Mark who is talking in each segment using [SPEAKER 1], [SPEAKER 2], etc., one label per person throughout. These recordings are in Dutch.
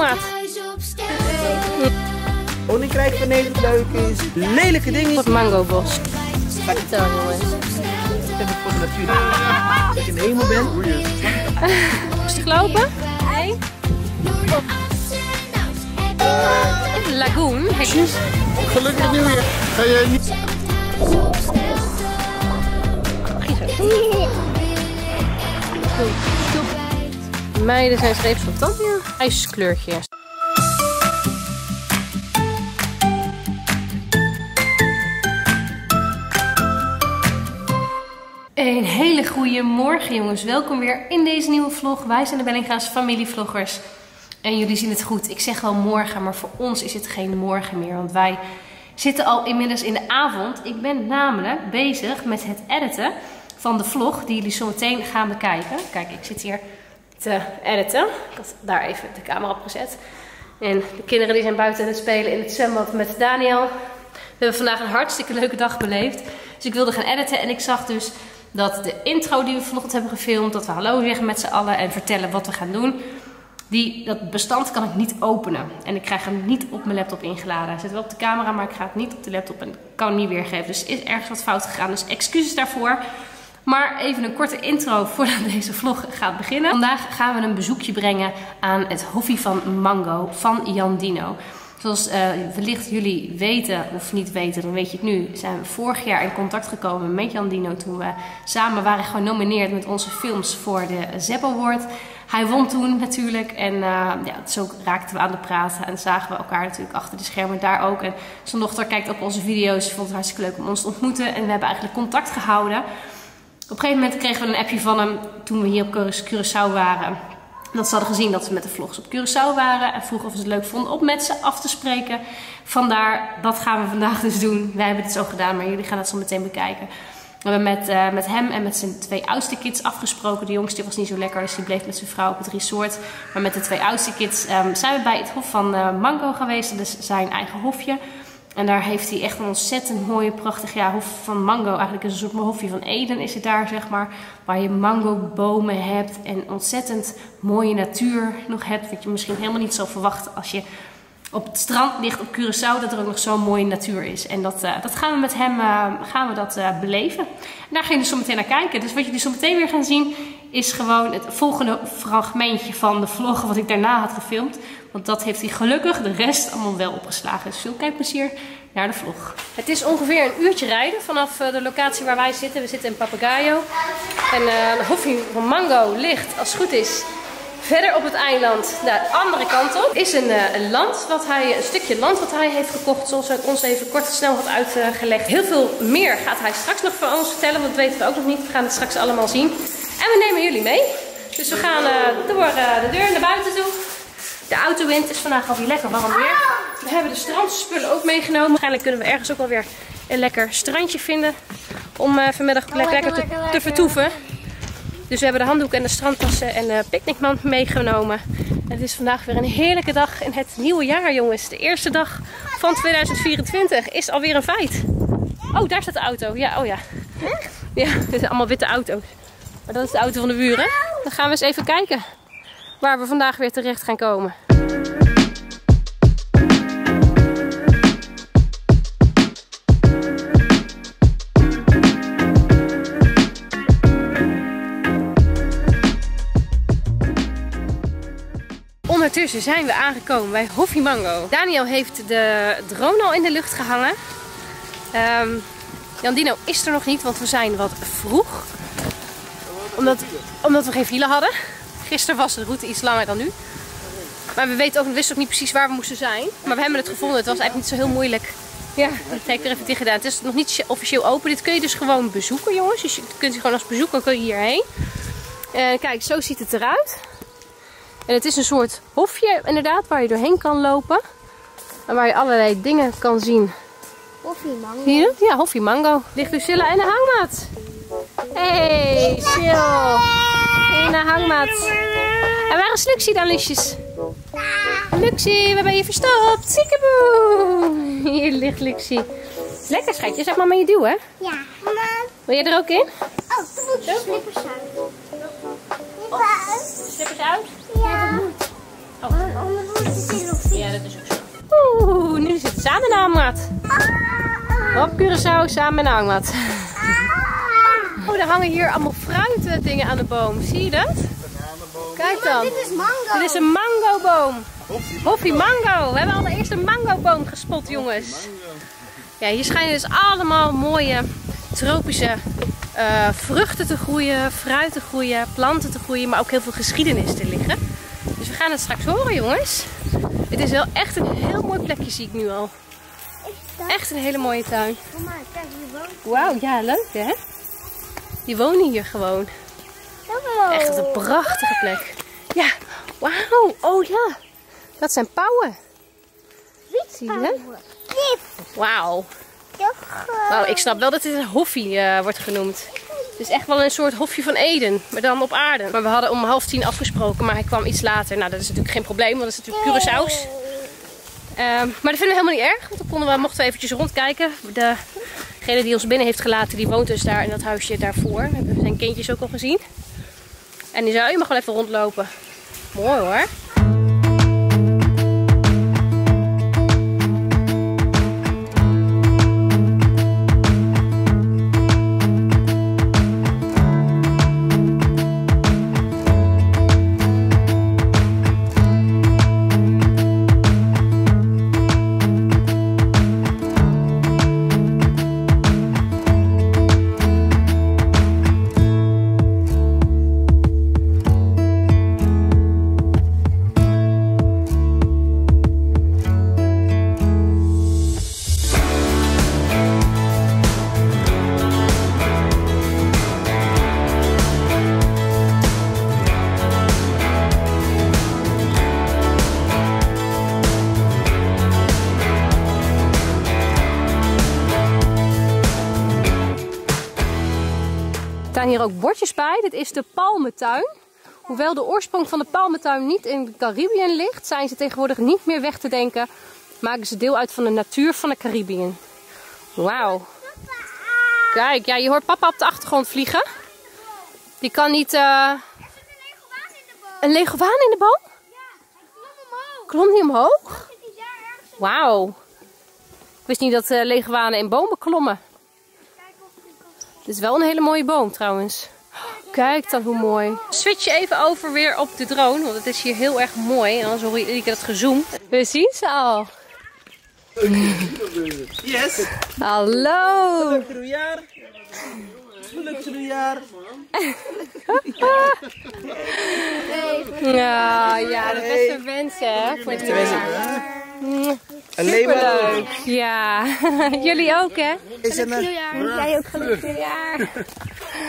[SPEAKER 1] hangmat.
[SPEAKER 2] Koninkrijk van Nederland leuk is. Lelijke dingen.
[SPEAKER 1] Het mangobos. Vertel jongens.
[SPEAKER 2] Even voor de natuur. Dat je in de hemel bent.
[SPEAKER 1] Rustig lopen. Nee. De lagoon. heeft-
[SPEAKER 3] Gelukkig nieuwjaar. Ga jij niet...
[SPEAKER 1] Meiden zijn streepsel tandje. IJskleurtjes. Een hele goede morgen jongens. Welkom weer in deze nieuwe vlog. Wij zijn de Bellinga's familievloggers. En jullie zien het goed. Ik zeg wel morgen, maar voor ons is het geen morgen meer. Want wij zitten al inmiddels in de avond. Ik ben namelijk bezig met het editen van de vlog die jullie zo meteen gaan bekijken. Kijk, ik zit hier te editen. Ik had daar even de camera op gezet. En de kinderen die zijn buiten aan het spelen in het zwembad met Daniel. We hebben vandaag een hartstikke leuke dag beleefd. Dus ik wilde gaan editen en ik zag dus dat de intro die we vanochtend hebben gefilmd, dat we hallo zeggen met z'n allen en vertellen wat we gaan doen. Die, dat bestand kan ik niet openen. En ik krijg hem niet op mijn laptop ingeladen. Hij zit wel op de camera, maar ik ga het niet op de laptop en ik kan hem niet weergeven. Dus is ergens wat fout gegaan. Dus excuses daarvoor. Maar even een korte intro voordat deze vlog gaat beginnen. Vandaag gaan we een bezoekje brengen aan het Hoffie van Mango van Jan Dino. Zoals eh, wellicht jullie weten of niet weten, dan weet je het nu, zijn we vorig jaar in contact gekomen met Jan Dino toen we samen waren genomineerd met onze films voor de Zep Award. Hij won toen natuurlijk en uh, ja, zo raakten we aan de praten en zagen we elkaar natuurlijk achter de schermen daar ook. En zijn dochter kijkt op onze video's, vond het hartstikke leuk om ons te ontmoeten en we hebben eigenlijk contact gehouden. Op een gegeven moment kregen we een appje van hem toen we hier op Curaçao waren. Dat ze hadden gezien dat we met de vlogs op Curaçao waren. En vroegen of ze het leuk vonden om met ze af te spreken. Vandaar, dat gaan we vandaag dus doen. Wij hebben het zo gedaan, maar jullie gaan het zo meteen bekijken. We hebben met, uh, met hem en met zijn twee oudste kids afgesproken. De jongste was niet zo lekker, dus die bleef met zijn vrouw op het resort. Maar met de twee oudste kids um, zijn we bij het hof van uh, Mango geweest. Dat is zijn eigen hofje. En daar heeft hij echt een ontzettend mooie, prachtig ja, hof van mango. Eigenlijk een soort hofje van Eden is het daar, zeg maar. Waar je mangobomen hebt en ontzettend mooie natuur nog hebt. Wat je misschien helemaal niet zou verwachten als je op het strand ligt op Curaçao. Dat er ook nog zo'n mooie natuur is. En dat, uh, dat gaan we met hem uh, gaan we dat, uh, beleven. En daar ga je dus zo meteen naar kijken. Dus wat jullie zo meteen weer gaan zien is gewoon het volgende fragmentje van de vlog wat ik daarna had gefilmd. Want dat heeft hij gelukkig de rest allemaal wel opgeslagen. Dus veel kijkplezier naar de vlog. Het is ongeveer een uurtje rijden vanaf de locatie waar wij zitten. We zitten in Papagayo. En de hofje van Mango ligt, als het goed is, verder op het eiland, de andere kant op, is een, een, land wat hij, een stukje land wat hij heeft gekocht, zoals het ons even kort en snel had uitgelegd. Heel veel meer gaat hij straks nog voor ons vertellen, want dat weten we ook nog niet. We gaan het straks allemaal zien. En we nemen jullie mee. Dus we gaan uh, door uh, de deur naar buiten toe. De autowind is vandaag alweer lekker warm weer. We hebben de strandspullen ook meegenomen. Waarschijnlijk kunnen we ergens ook wel weer een lekker strandje vinden. Om uh, vanmiddag
[SPEAKER 4] Oh,
[SPEAKER 1] lekker, lekker, te, te vertoeven. Dus we hebben de handdoek en de strandtassen en de picknickmand meegenomen. En het is vandaag weer een heerlijke dag in het nieuwe jaar, jongens. De eerste dag van 2024 is alweer een feit. Oh, daar staat de auto. Ja, oh ja. Ja, dit zijn allemaal witte auto's. Dat is de auto van de buren. Dan gaan we eens even kijken waar we vandaag weer terecht gaan komen. Ondertussen zijn we aangekomen bij Hoffie Mango. Daniel heeft de drone al in de lucht gehangen. Um, Jan Dino is er nog niet, want we zijn wat vroeg. Omdat, omdat we geen file hadden. Gisteren was de route iets langer dan nu. Maar we weten ook, we wisten ook niet precies waar we moesten zijn. Maar we hebben het gevonden. Het was eigenlijk niet zo heel moeilijk. Ja, dat heb ik er even tegen gedaan. Het is nog niet officieel open. Dit kun je dus gewoon bezoeken, jongens. Dus je kunt gewoon als bezoeker kun je hierheen. En kijk, zo ziet het eruit. En het is een soort hofje, inderdaad, waar je doorheen kan lopen. En waar je allerlei dingen kan zien.
[SPEAKER 4] Hoffie mango.
[SPEAKER 1] Het? Ja, Hoffie Mango. Ligt Lucilla in de hangmat. Hey, chill. In de hangmat. En waar is Luxie dan, Lucius? Luxie, waar ben je verstopt? Ziekeboe. Hier ligt Luxie. Lekker schatje, zeg maar maar je duwen.
[SPEAKER 4] Ja. Mama.
[SPEAKER 1] Wil jij er ook in?
[SPEAKER 4] Oh, dan moet je slippers uit. Uit?
[SPEAKER 1] Slippers uit?
[SPEAKER 4] Ja. Het nog
[SPEAKER 1] Ja, dat is ook zo. Oeh, nu zitten ze samen in de hangmat. Op Curaçao samen in de hangmat. Oh, er hangen hier allemaal fruitdingen aan de boom. Zie je dat? Kijk dan.
[SPEAKER 4] Dit is mango.
[SPEAKER 1] Dit is een mangoboom. Hoffie mango. We hebben al de eerste mangoboom gespot, jongens. Ja, hier schijnen dus allemaal mooie tropische eh, vruchten te groeien, fruit te groeien, planten te groeien, maar ook heel veel geschiedenis te liggen. Dus we gaan het straks horen, jongens. Het is wel echt een heel mooi plekje, zie ik nu al. Echt een hele mooie tuin.
[SPEAKER 4] Mama, kijk, hier woont
[SPEAKER 1] Wauw, ja, leuk hè? Die wonen hier gewoon. Echt een prachtige plek. Ja, wauw. Oh ja, dat zijn pauwen. Zie je? Wauw. Wauw, ik snap wel dat dit een hoffie eh, wordt genoemd. Het is echt wel een soort hofje van Eden, maar dan op aarde. Maar we hadden om half tien afgesproken, maar hij kwam iets later. Nou, dat is natuurlijk geen probleem, want dat is natuurlijk pure saus. Ehm, maar dat vinden we helemaal niet erg, want dan konden we, mochten we eventjes rondkijken. Degene die ons binnen heeft gelaten, die woont dus daar in dat huisje daarvoor. We hebben zijn kindjes ook al gezien. En die zei, je mag wel even rondlopen. Mooi hoor. Dit is de palmentuin. Hoewel de oorsprong van de palmentuin niet in de Caribiën ligt, zijn ze tegenwoordig niet meer weg te denken. Maken ze deel uit van de natuur van de Caribiën. Wauw. Kijk, ja, je hoort papa op de achtergrond vliegen. Die kan niet... eh, Een leguaan in de boom? Klom die omhoog? Wauw. Ik wist niet dat uh, leguanen in bomen klommen. Dit is wel een hele mooie boom trouwens. Kijk dan hoe mooi. Switch je even over weer op de drone, want het is hier heel erg mooi. En anders hoor je iedere keer dat gezoom. We zien ze al.
[SPEAKER 2] Yes!
[SPEAKER 1] Hallo.
[SPEAKER 2] Gelukkig nieuwjaar! Gelukkig nieuwjaar!
[SPEAKER 1] Ja, ja, de beste wensen hè, voor het nieuwjaar.
[SPEAKER 2] Alleen maar
[SPEAKER 1] Superleuk. Ja, jullie ook hè?
[SPEAKER 2] Zijn, er-
[SPEAKER 4] Jij ook gelukkig.
[SPEAKER 1] Ja.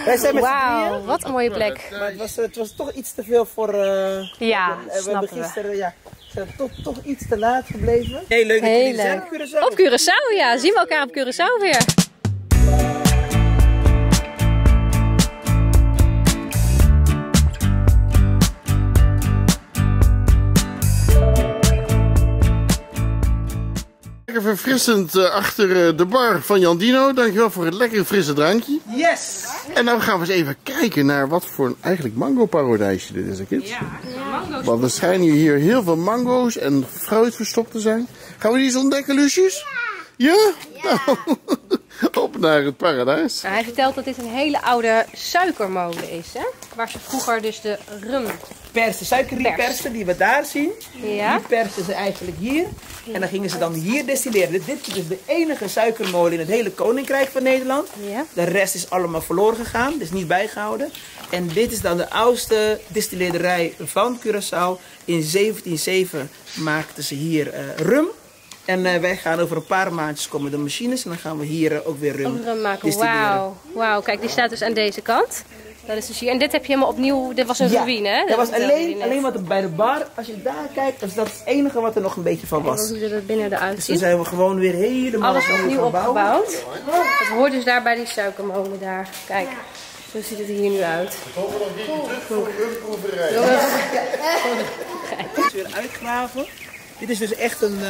[SPEAKER 2] Wij zijn met
[SPEAKER 1] Wauw, wat een mooie plek.
[SPEAKER 2] maar het was, het was toch iets te veel voor... eh,
[SPEAKER 1] Ja,
[SPEAKER 2] we
[SPEAKER 1] snappen we.
[SPEAKER 2] gisteren, ja, zijn toch, toch iets te laat gebleven. Heel leuk dat jullie zijn op Curaçao.
[SPEAKER 1] Op Curaçao, ja. Zien we elkaar op Curaçao weer.
[SPEAKER 3] Lekker verfrissend eh, achter eh, de bar van Jan Dino. Dankjewel voor het lekkere frisse drankje.
[SPEAKER 2] Yes!
[SPEAKER 3] En nou gaan we eens even kijken naar wat voor een eigenlijk mango-paradijsje dit is, hè, kids. Want er schijnen hier heel veel mango's en fruit verstopt te zijn. Gaan we die eens ontdekken, Lucius? Ja? Nou, op naar het paradijs.
[SPEAKER 1] Nou, hij vertelt dat dit een hele oude suikermolen is, hè? Waar ze vroeger dus de rum...
[SPEAKER 2] Persen, suikerriepersen die we daar zien.
[SPEAKER 1] Ja?
[SPEAKER 2] Die persen ze eigenlijk hier. En dan gingen ze dan hier destilleren. Dit, dit is de enige suikermolen in het hele koninkrijk van Nederland.
[SPEAKER 1] Ja.
[SPEAKER 2] De rest is allemaal verloren gegaan, dus niet bijgehouden. En dit is dan de oudste distilleerderij van Curaçao. In 1707 maakten ze hier eh, rum. En eh, wij gaan over een paar maandjes komen de machines en dan gaan we hier eh, ook weer rum,
[SPEAKER 1] Ook rum maken. Wauw, kijk, die staat dus aan deze kant. Dat is dus hier. En dit heb je helemaal opnieuw... Dit was een ruïne, hè?
[SPEAKER 2] Dat was alleen, alleen wat er bij de bar, als je daar kijkt, dus dat is het enige wat er nog een beetje van was.
[SPEAKER 1] hoe ze er binnen eruit
[SPEAKER 2] Dus toen zijn we gewoon weer helemaal
[SPEAKER 1] Alles
[SPEAKER 2] opnieuw
[SPEAKER 1] opgebouwd. Dat hoort dus daar bij die suikermolen daar. Kijk, zo ziet het er hier nu uit.
[SPEAKER 2] Dit is weer uitgraven. Dit is dus echt een, eh,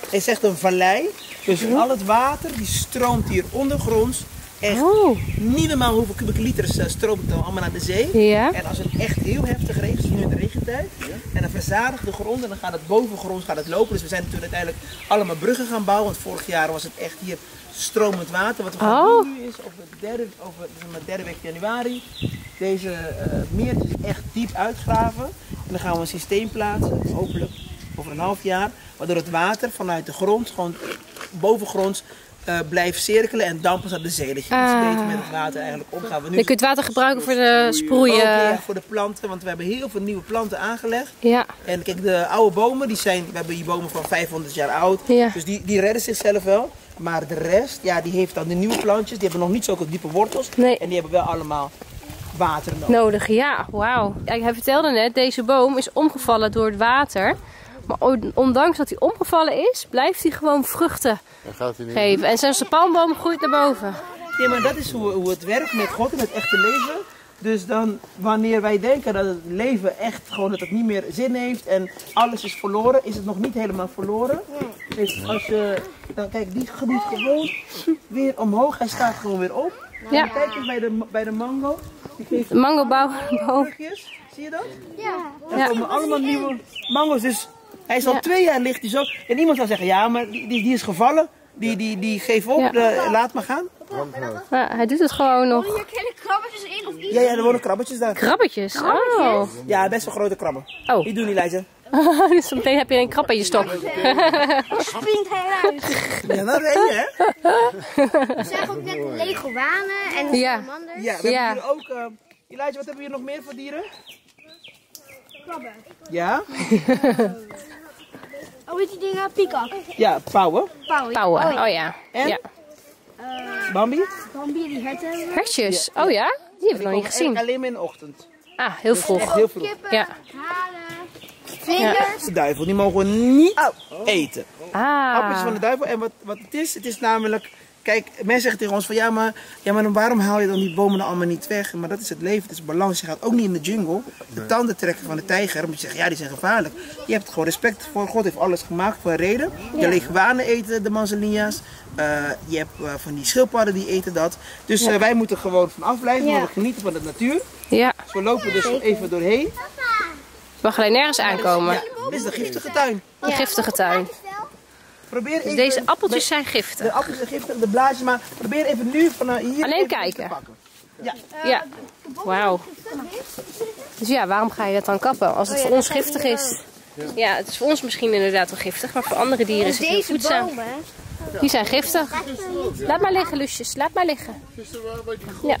[SPEAKER 2] het is echt een vallei. Dus al het water die stroomt hier ondergronds. Echt
[SPEAKER 1] Oh.
[SPEAKER 2] niet normaal hoeveel kubieke liters eh, stroomt dan allemaal naar de zee.
[SPEAKER 1] Ja.
[SPEAKER 2] En als het echt heel heftig regent, nu in de regentijd, altijd. En dan verzadigt de grond en dan gaat het bovengrond gaat het lopen. Dus we zijn natuurlijk uiteindelijk allemaal bruggen gaan bouwen. Want vorig jaar was het echt hier stromend water. Wat we gaan
[SPEAKER 1] Oh.
[SPEAKER 2] doen nu is over de derde, over maar, derde week januari. Deze eh meertjes echt diep uitgraven. En dan gaan we een systeem plaatsen, hopelijk over een half jaar. Waardoor het water vanuit de grond gewoon bovengronds eh, blijft cirkelen en dampen naar de zee. Dat je iets
[SPEAKER 1] Ah.
[SPEAKER 2] beter met het water eigenlijk omgaat. We nu
[SPEAKER 1] Je kunt water gebruiken voor de
[SPEAKER 2] ook,
[SPEAKER 1] sproeien.
[SPEAKER 2] ja, voor de planten, want we hebben heel veel nieuwe planten aangelegd.
[SPEAKER 1] Ja.
[SPEAKER 2] En kijk, de oude bomen, die zijn, we hebben hier bomen van 500 jaar oud.
[SPEAKER 1] Ja.
[SPEAKER 2] Dus die, die redden zichzelf wel. Maar de rest, ja, die heeft dan de nieuwe plantjes. Die hebben nog niet zulke diepe wortels.
[SPEAKER 1] Nee.
[SPEAKER 2] En die hebben wel allemaal water nodig.
[SPEAKER 1] Nodig, ja. Wauw. Hij vertelde net, deze boom is omgevallen door het water. Maar ondanks dat hij omgevallen is, blijft hij gewoon vruchten
[SPEAKER 3] Dan gaat hij niet.
[SPEAKER 1] geven. En zelfs de palmboom groeit naar boven.
[SPEAKER 2] Nee, maar dat is hoe, hoe het werkt met God en het echte leven. Dus dan, wanneer wij denken dat het leven echt gewoon dat het niet meer zin heeft en alles is verloren, is het nog niet helemaal verloren. Dus als je, dan kijk, die groeit gewoon weer omhoog. Hij staat gewoon weer op.
[SPEAKER 1] Ja.
[SPEAKER 2] Kijk eens bij de, bij de mango. Die geeft
[SPEAKER 1] De mangoboom.
[SPEAKER 2] vruchtjes. Zie je dat?
[SPEAKER 4] Ja.
[SPEAKER 2] Er
[SPEAKER 1] Ja.
[SPEAKER 2] komen allemaal nieuwe mango's. Dus hij is al
[SPEAKER 1] Ja.
[SPEAKER 2] twee jaar ligt hij zo. En iemand zou zeggen, ja, maar die, die, die is gevallen. Die, die, die geef op,
[SPEAKER 1] Ja.
[SPEAKER 2] eh, laat maar gaan.
[SPEAKER 1] Ja, hij doet het gewoon nog.
[SPEAKER 4] Hier kleine krabbetjes in of iets.
[SPEAKER 2] Ja, ja, er wonen krabbetjes daar.
[SPEAKER 1] Krabbetjes. Oh.
[SPEAKER 2] Ja, best wel grote krabben.
[SPEAKER 1] Oh.
[SPEAKER 2] Die doen niet, Leijzen.
[SPEAKER 1] dus zometeen heb je een krab in je stok.
[SPEAKER 4] Springt hij eruit.
[SPEAKER 2] Ja, dat weet je, hè?
[SPEAKER 4] We zagen ook net leguanen en
[SPEAKER 1] Ja.
[SPEAKER 4] salamanders.
[SPEAKER 2] Ja, we
[SPEAKER 1] Ja.
[SPEAKER 2] hebben hier ook... eh Elijah, wat hebben we hier nog meer voor dieren? Ja?
[SPEAKER 4] Oh, weet je dingen? Peacock.
[SPEAKER 2] Ja, pauwen.
[SPEAKER 4] Pauwen.
[SPEAKER 1] Pauwen.
[SPEAKER 4] Oh, ja.
[SPEAKER 1] Oh ja.
[SPEAKER 2] En?
[SPEAKER 1] Ja.
[SPEAKER 2] Bambi.
[SPEAKER 4] Bambi die herten.
[SPEAKER 1] Hertjes. Oh ja? Die hebben we nog niet gezien.
[SPEAKER 2] Alleen maar in de ochtend.
[SPEAKER 1] Ah, heel
[SPEAKER 2] Echt
[SPEAKER 1] vroeg.
[SPEAKER 2] heel vroeg.
[SPEAKER 4] Kippen.
[SPEAKER 1] Ja.
[SPEAKER 4] Halen. Vlinders.
[SPEAKER 2] De duivel, die mogen we niet eten. Appels van
[SPEAKER 1] Ah.
[SPEAKER 2] de duivel. En wat, wat het is, het is namelijk... Kijk, mensen zeggen tegen ons van ja maar, ja, maar dan waarom haal je dan die bomen dan allemaal niet weg? Maar dat is het leven, het is balans. Je gaat ook niet in de jungle de tanden trekken van de tijger. Omdat je zegt, ja, die zijn gevaarlijk. Je hebt gewoon respect voor God, heeft alles gemaakt voor een reden. De leguanen eten de manzanillas. Eh, je hebt eh, van die schildpadden die eten dat. Dus eh, wij moeten gewoon van afblijven,
[SPEAKER 4] Ja.
[SPEAKER 2] we genieten van de natuur.
[SPEAKER 1] Ja.
[SPEAKER 2] Dus we lopen dus even doorheen.
[SPEAKER 1] Je mag alleen nergens aankomen.
[SPEAKER 2] Ja, dit is de giftige tuin.
[SPEAKER 1] Een giftige tuin.
[SPEAKER 2] Probeer
[SPEAKER 1] Dus
[SPEAKER 2] even
[SPEAKER 1] deze appeltjes zijn giftig.
[SPEAKER 2] De appels zijn giftig, de blaadjes, maar probeer even nu van eh, hier
[SPEAKER 1] Alleen
[SPEAKER 2] even
[SPEAKER 1] kijken.
[SPEAKER 2] te pakken. Ja,
[SPEAKER 1] Ja. Wauw. Dus ja, waarom ga je dat dan kappen als het voor ons giftig is? Ja, het is voor ons misschien inderdaad wel giftig, maar voor andere dieren is het heel
[SPEAKER 4] Deze
[SPEAKER 1] voedzaam.
[SPEAKER 4] bomen.
[SPEAKER 1] Die zijn giftig. Laat maar liggen, Lucius. Laat maar liggen.
[SPEAKER 3] Gisteren waren bij die
[SPEAKER 1] Ja.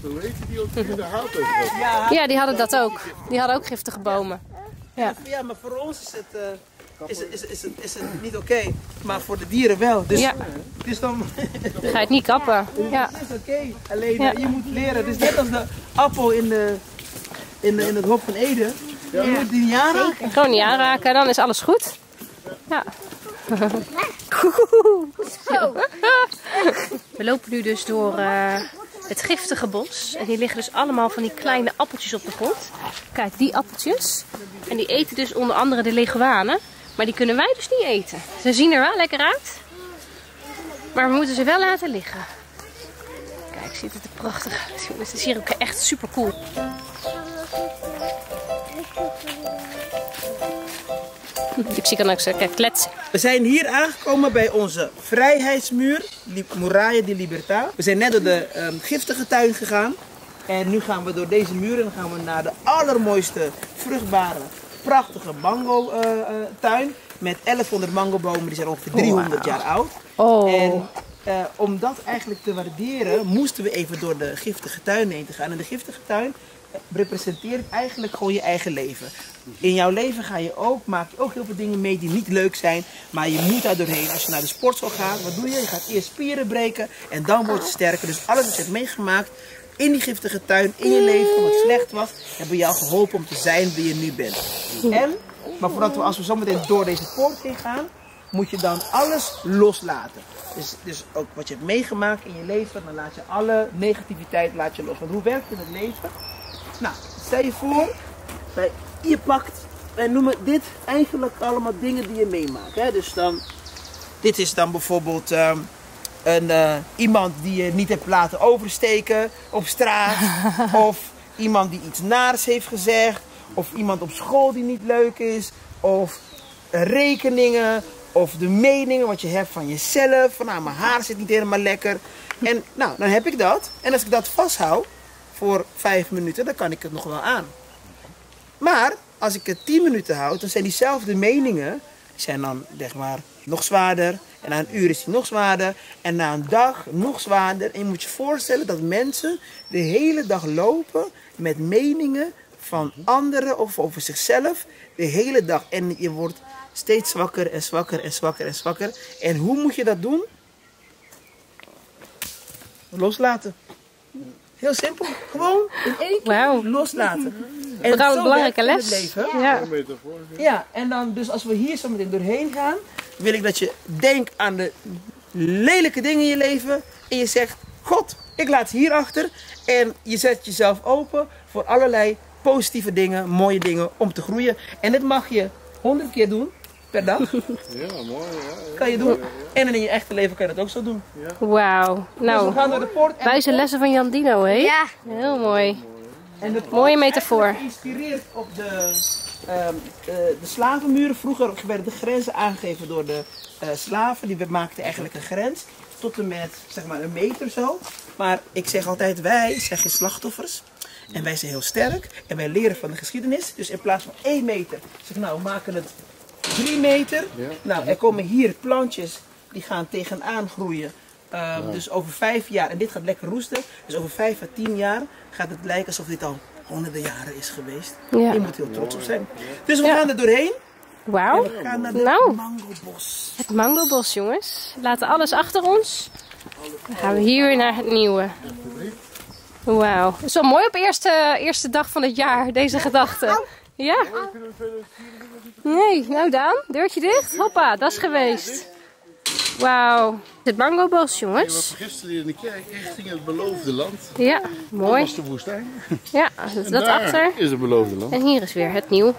[SPEAKER 1] Ja, die hadden dat ook. Die hadden ook giftige bomen. Ja.
[SPEAKER 2] ja maar voor ons is het, eh, is het, is, het- is het, is het niet oké, maar voor de dieren wel. Dus,
[SPEAKER 1] Ja.
[SPEAKER 2] dus dan
[SPEAKER 1] Ga je het niet kappen. Ja.
[SPEAKER 2] het is oké. Alleen
[SPEAKER 1] Ja.
[SPEAKER 2] eh, je moet leren. Dus net als de appel in, de, in, de, in het Hof van Eden. Je moet die niet aanraken.
[SPEAKER 1] Gewoon niet aanraken, dan is alles goed. Ja. We lopen nu dus door eh, het giftige bos. En hier liggen dus allemaal van die kleine appeltjes op de grond. Kijk, die appeltjes. En die eten dus onder andere de leguanen. Maar die kunnen wij dus niet eten. Ze zien er wel lekker uit. Maar we moeten ze wel laten liggen. Kijk, ziet het er prachtig uit. Het is hier ook echt super cool. Zie kan ook zo kletsen.
[SPEAKER 2] We zijn hier aangekomen bij onze vrijheidsmuur, Muralla di Libertà. We zijn net door de ehm, giftige tuin gegaan. En nu gaan we door deze muur en gaan we naar de allermooiste, vruchtbare, prachtige mango-tuin. met 1100 mangobomen, die zijn ongeveer 300 jaar oud.
[SPEAKER 1] Oh.
[SPEAKER 2] En eh, om dat eigenlijk te waarderen, moesten we even door de giftige tuin heen te gaan. En de giftige tuin representeert eigenlijk gewoon je eigen leven. In jouw leven ga je ook, maak je ook heel veel dingen mee die niet leuk zijn. Maar je moet daar doorheen. Als je naar de sportschool gaat, wat doe je? Je gaat eerst spieren breken en dan word je sterker. Dus alles wat je hebt meegemaakt in die giftige tuin, in je leven, wat slecht was, hebben jou geholpen om te zijn wie je nu bent. En, maar voordat we, als we zometeen door deze poort heen gaan, moet je dan alles loslaten. Dus, dus ook wat je hebt meegemaakt in je leven, dan laat je alle negativiteit laat je los. Want hoe werkt het in het leven? Nou, stel je voor, je pakt, wij noemen dit eigenlijk allemaal dingen die je meemaakt. Hè? Dus dan, dit is dan bijvoorbeeld ehm, een, eh, iemand die je niet hebt laten oversteken op straat. of iemand die iets naars heeft gezegd. of iemand op school die niet leuk is, of rekeningen, of de meningen wat je hebt van jezelf. Van nou, mijn haar zit niet helemaal lekker. En nou, dan heb ik dat. En als ik dat vasthoud voor vijf minuten, dan kan ik het nog wel aan. Maar als ik het 10 minuten houd, dan zijn diezelfde meningen zijn dan zeg maar nog zwaarder. En na een uur is die nog zwaarder. En na een dag nog zwaarder. En je moet je voorstellen dat mensen de hele dag lopen met meningen van anderen of over zichzelf. De hele dag. En je wordt steeds zwakker en zwakker en zwakker en zwakker. En hoe moet je dat doen? Loslaten. Heel simpel. Gewoon in één keer
[SPEAKER 1] Wauw.
[SPEAKER 2] loslaten. En
[SPEAKER 1] Vooral een belangrijke les.
[SPEAKER 2] het leven.
[SPEAKER 1] Ja.
[SPEAKER 2] Ja, en dan dus als we hier zo meteen doorheen gaan, wil ik dat je denkt aan de lelijke dingen in je leven. En je zegt, God, ik laat hier achter. En je zet jezelf open voor allerlei positieve dingen, mooie dingen om te groeien. En dit mag je honderd keer doen per dag.
[SPEAKER 3] Ja, mooi. Ja.
[SPEAKER 2] Kan je doen. En in je echte leven kan je dat ook zo doen.
[SPEAKER 1] Wauw.
[SPEAKER 2] Dus we
[SPEAKER 1] Nou,
[SPEAKER 2] gaan door de poort. en-
[SPEAKER 1] wijze lessen van Jan Dino, hè?
[SPEAKER 4] Ja.
[SPEAKER 1] Heel mooi.
[SPEAKER 2] En de
[SPEAKER 1] Mooie metafoor.
[SPEAKER 2] Geïnspireerd op de, ehm, eh, de slavenmuren. Vroeger werden de grenzen aangegeven door de eh, slaven. Die maakten eigenlijk een grens tot en met zeg maar een meter zo. Maar ik zeg altijd, wij zijn geen slachtoffers. En wij zijn heel sterk. En wij leren van de geschiedenis. Dus in plaats van 1 meter, zeg nou, we maken het 3 meter. Nou, er komen hier plantjes die gaan tegenaan groeien. Ehm, Dus over vijf jaar, en dit gaat lekker roesten. Dus over vijf à tien jaar gaat het lijken alsof dit al honderden jaren is geweest.
[SPEAKER 1] Ja.
[SPEAKER 2] Je moet heel trots op zijn. Dus we
[SPEAKER 1] Ja.
[SPEAKER 2] gaan er doorheen.
[SPEAKER 1] Wauw.
[SPEAKER 2] We gaan naar de
[SPEAKER 1] Nou.
[SPEAKER 2] mangobos.
[SPEAKER 1] Het mangobos, jongens. We laten alles achter ons. Dan gaan we hier weer naar het nieuwe. Wauw. Het is wel mooi op eerste, eerste dag van het jaar, deze gedachte. Ja? Nee, nou Daan, deurtje dicht. Hoppa, dat is geweest. Wauw. Het mangobos,
[SPEAKER 3] We
[SPEAKER 1] jongens.
[SPEAKER 3] gisteren in de kerk richting het beloofde land.
[SPEAKER 1] Ja,
[SPEAKER 3] Dat
[SPEAKER 1] mooi.
[SPEAKER 3] was de woestijn.
[SPEAKER 1] Ja, dat,
[SPEAKER 3] En
[SPEAKER 1] dat
[SPEAKER 3] daar
[SPEAKER 1] achter.
[SPEAKER 3] is het beloofde land.
[SPEAKER 1] En hier is weer het nieuw.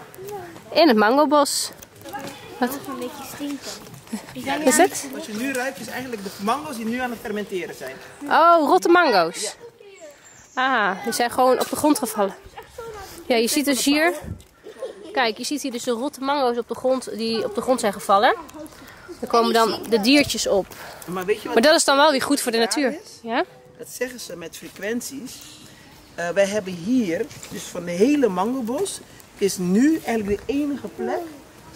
[SPEAKER 1] In het mangobos.
[SPEAKER 4] Een beetje stinken.
[SPEAKER 1] Is het?
[SPEAKER 2] Wat je nu ruikt is eigenlijk de mango's die nu aan het fermenteren zijn.
[SPEAKER 1] Oh, rotte mango's. Ah, die zijn gewoon op de grond gevallen. Ja, je ziet dus hier... Kijk, je ziet hier dus de rotte mango's op de grond, die op de grond zijn gevallen. Er komen dan de diertjes op.
[SPEAKER 2] Maar weet je wat
[SPEAKER 1] Maar dat is dan wel weer goed voor de natuur. Ja?
[SPEAKER 2] Dat zeggen ze met frequenties. Eh, wij hebben hier, dus van de hele mangobos, is nu eigenlijk de enige plek,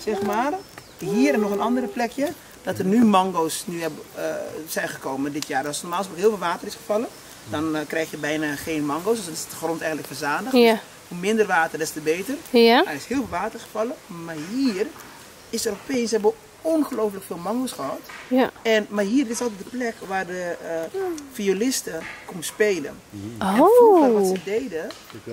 [SPEAKER 2] zeg maar, hier en nog een andere plekje, dat er nu mango's nu hebben, eh, zijn gekomen dit jaar. Als normaal gesproken heel veel water is gevallen, dan eh, krijg je bijna geen mango's. Dus dan is de grond eigenlijk verzadigd.
[SPEAKER 1] Ja.
[SPEAKER 2] Hoe minder water, des te beter.
[SPEAKER 1] Ja?
[SPEAKER 2] Er is heel veel water gevallen, maar hier is er opeens, ze hebben ongelooflijk veel mango's gehad.
[SPEAKER 1] Ja.
[SPEAKER 2] En, maar hier is altijd de plek waar de eh, violisten komen spelen.
[SPEAKER 1] Oh.
[SPEAKER 2] Vroeger wat ze deden,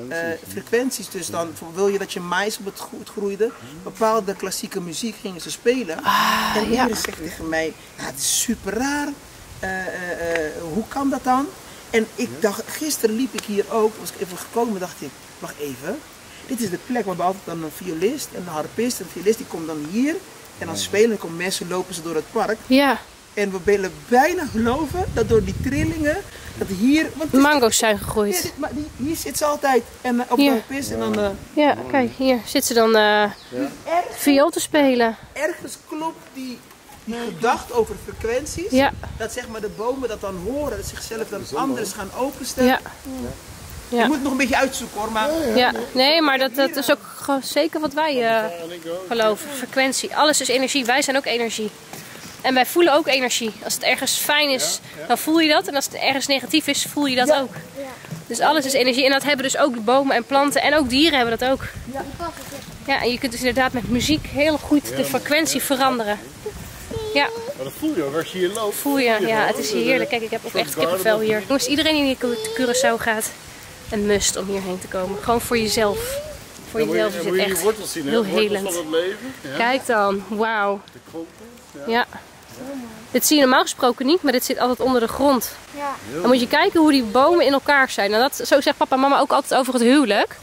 [SPEAKER 2] eh, frequenties dus dan, voor- wil je dat je mais op het goed groeide, bepaalde klassieke muziek gingen ze spelen. en
[SPEAKER 1] ja.
[SPEAKER 2] iedereen zegt tegen mij, ja, het is super raar, Eh, eh, eh, hoe kan dat dan? En ik dacht, gisteren liep ik hier ook, was ik even gekomen, dacht ik, wacht even. Dit is de plek waar we altijd dan een violist en een harpist, en een violist die komt dan hier en dan spelen, dan komen mensen, lopen ze door het park.
[SPEAKER 1] Ja,
[SPEAKER 2] En we willen bijna geloven dat door die trillingen, dat hier, want
[SPEAKER 1] mango's zijn
[SPEAKER 2] ja,
[SPEAKER 1] gegroeid.
[SPEAKER 2] dit- maar die- hier zit ze altijd en eh, op
[SPEAKER 1] Hier.
[SPEAKER 2] de pis en dan eh,
[SPEAKER 1] Ja, kijk, hier zit ze dan eh
[SPEAKER 2] erg-
[SPEAKER 1] viool te spelen.
[SPEAKER 2] ergens klopt die, die gedachte over frequenties,
[SPEAKER 1] Ja,
[SPEAKER 2] dat zeg maar de bomen dat dan horen, dat zichzelf dan anders gaan openstellen.
[SPEAKER 1] ja, ja.
[SPEAKER 2] moet het nog een beetje uitzoeken hoor, maar
[SPEAKER 1] ja. Nee, maar dat, dat is ook zeker wat wij eh, geloven. Frequentie. Alles is energie. Wij zijn ook energie. En wij voelen ook energie. Als het ergens fijn is, dan voel je dat. En als het ergens negatief is, voel je dat ook. Dus alles is energie. En dat hebben dus ook bomen en planten. En ook dieren hebben dat ook. Ja, en je kunt dus inderdaad met muziek heel goed de frequentie veranderen. Ja,
[SPEAKER 3] Maar dat voel je ook als je hier loopt.
[SPEAKER 1] voel je. Ja, het is hier heerlijk. Kijk, ik heb ook echt kippenvel hier. Jongens, iedereen die naar Curaçao gaat, een must om hierheen te komen. Gewoon voor jezelf. Voor
[SPEAKER 3] je,
[SPEAKER 1] jezelf is het
[SPEAKER 3] je
[SPEAKER 1] echt
[SPEAKER 3] wortels zien, hè?
[SPEAKER 1] heel helend.
[SPEAKER 3] van het leven. Ja.
[SPEAKER 1] Kijk dan, wauw.
[SPEAKER 3] De.
[SPEAKER 1] Ja. Dit zie je normaal gesproken niet, maar dit zit altijd onder de grond.
[SPEAKER 4] Ja.
[SPEAKER 1] Dan moet je kijken hoe die bomen in elkaar zijn. En dat, zo zegt papa en mama ook altijd over het huwelijk.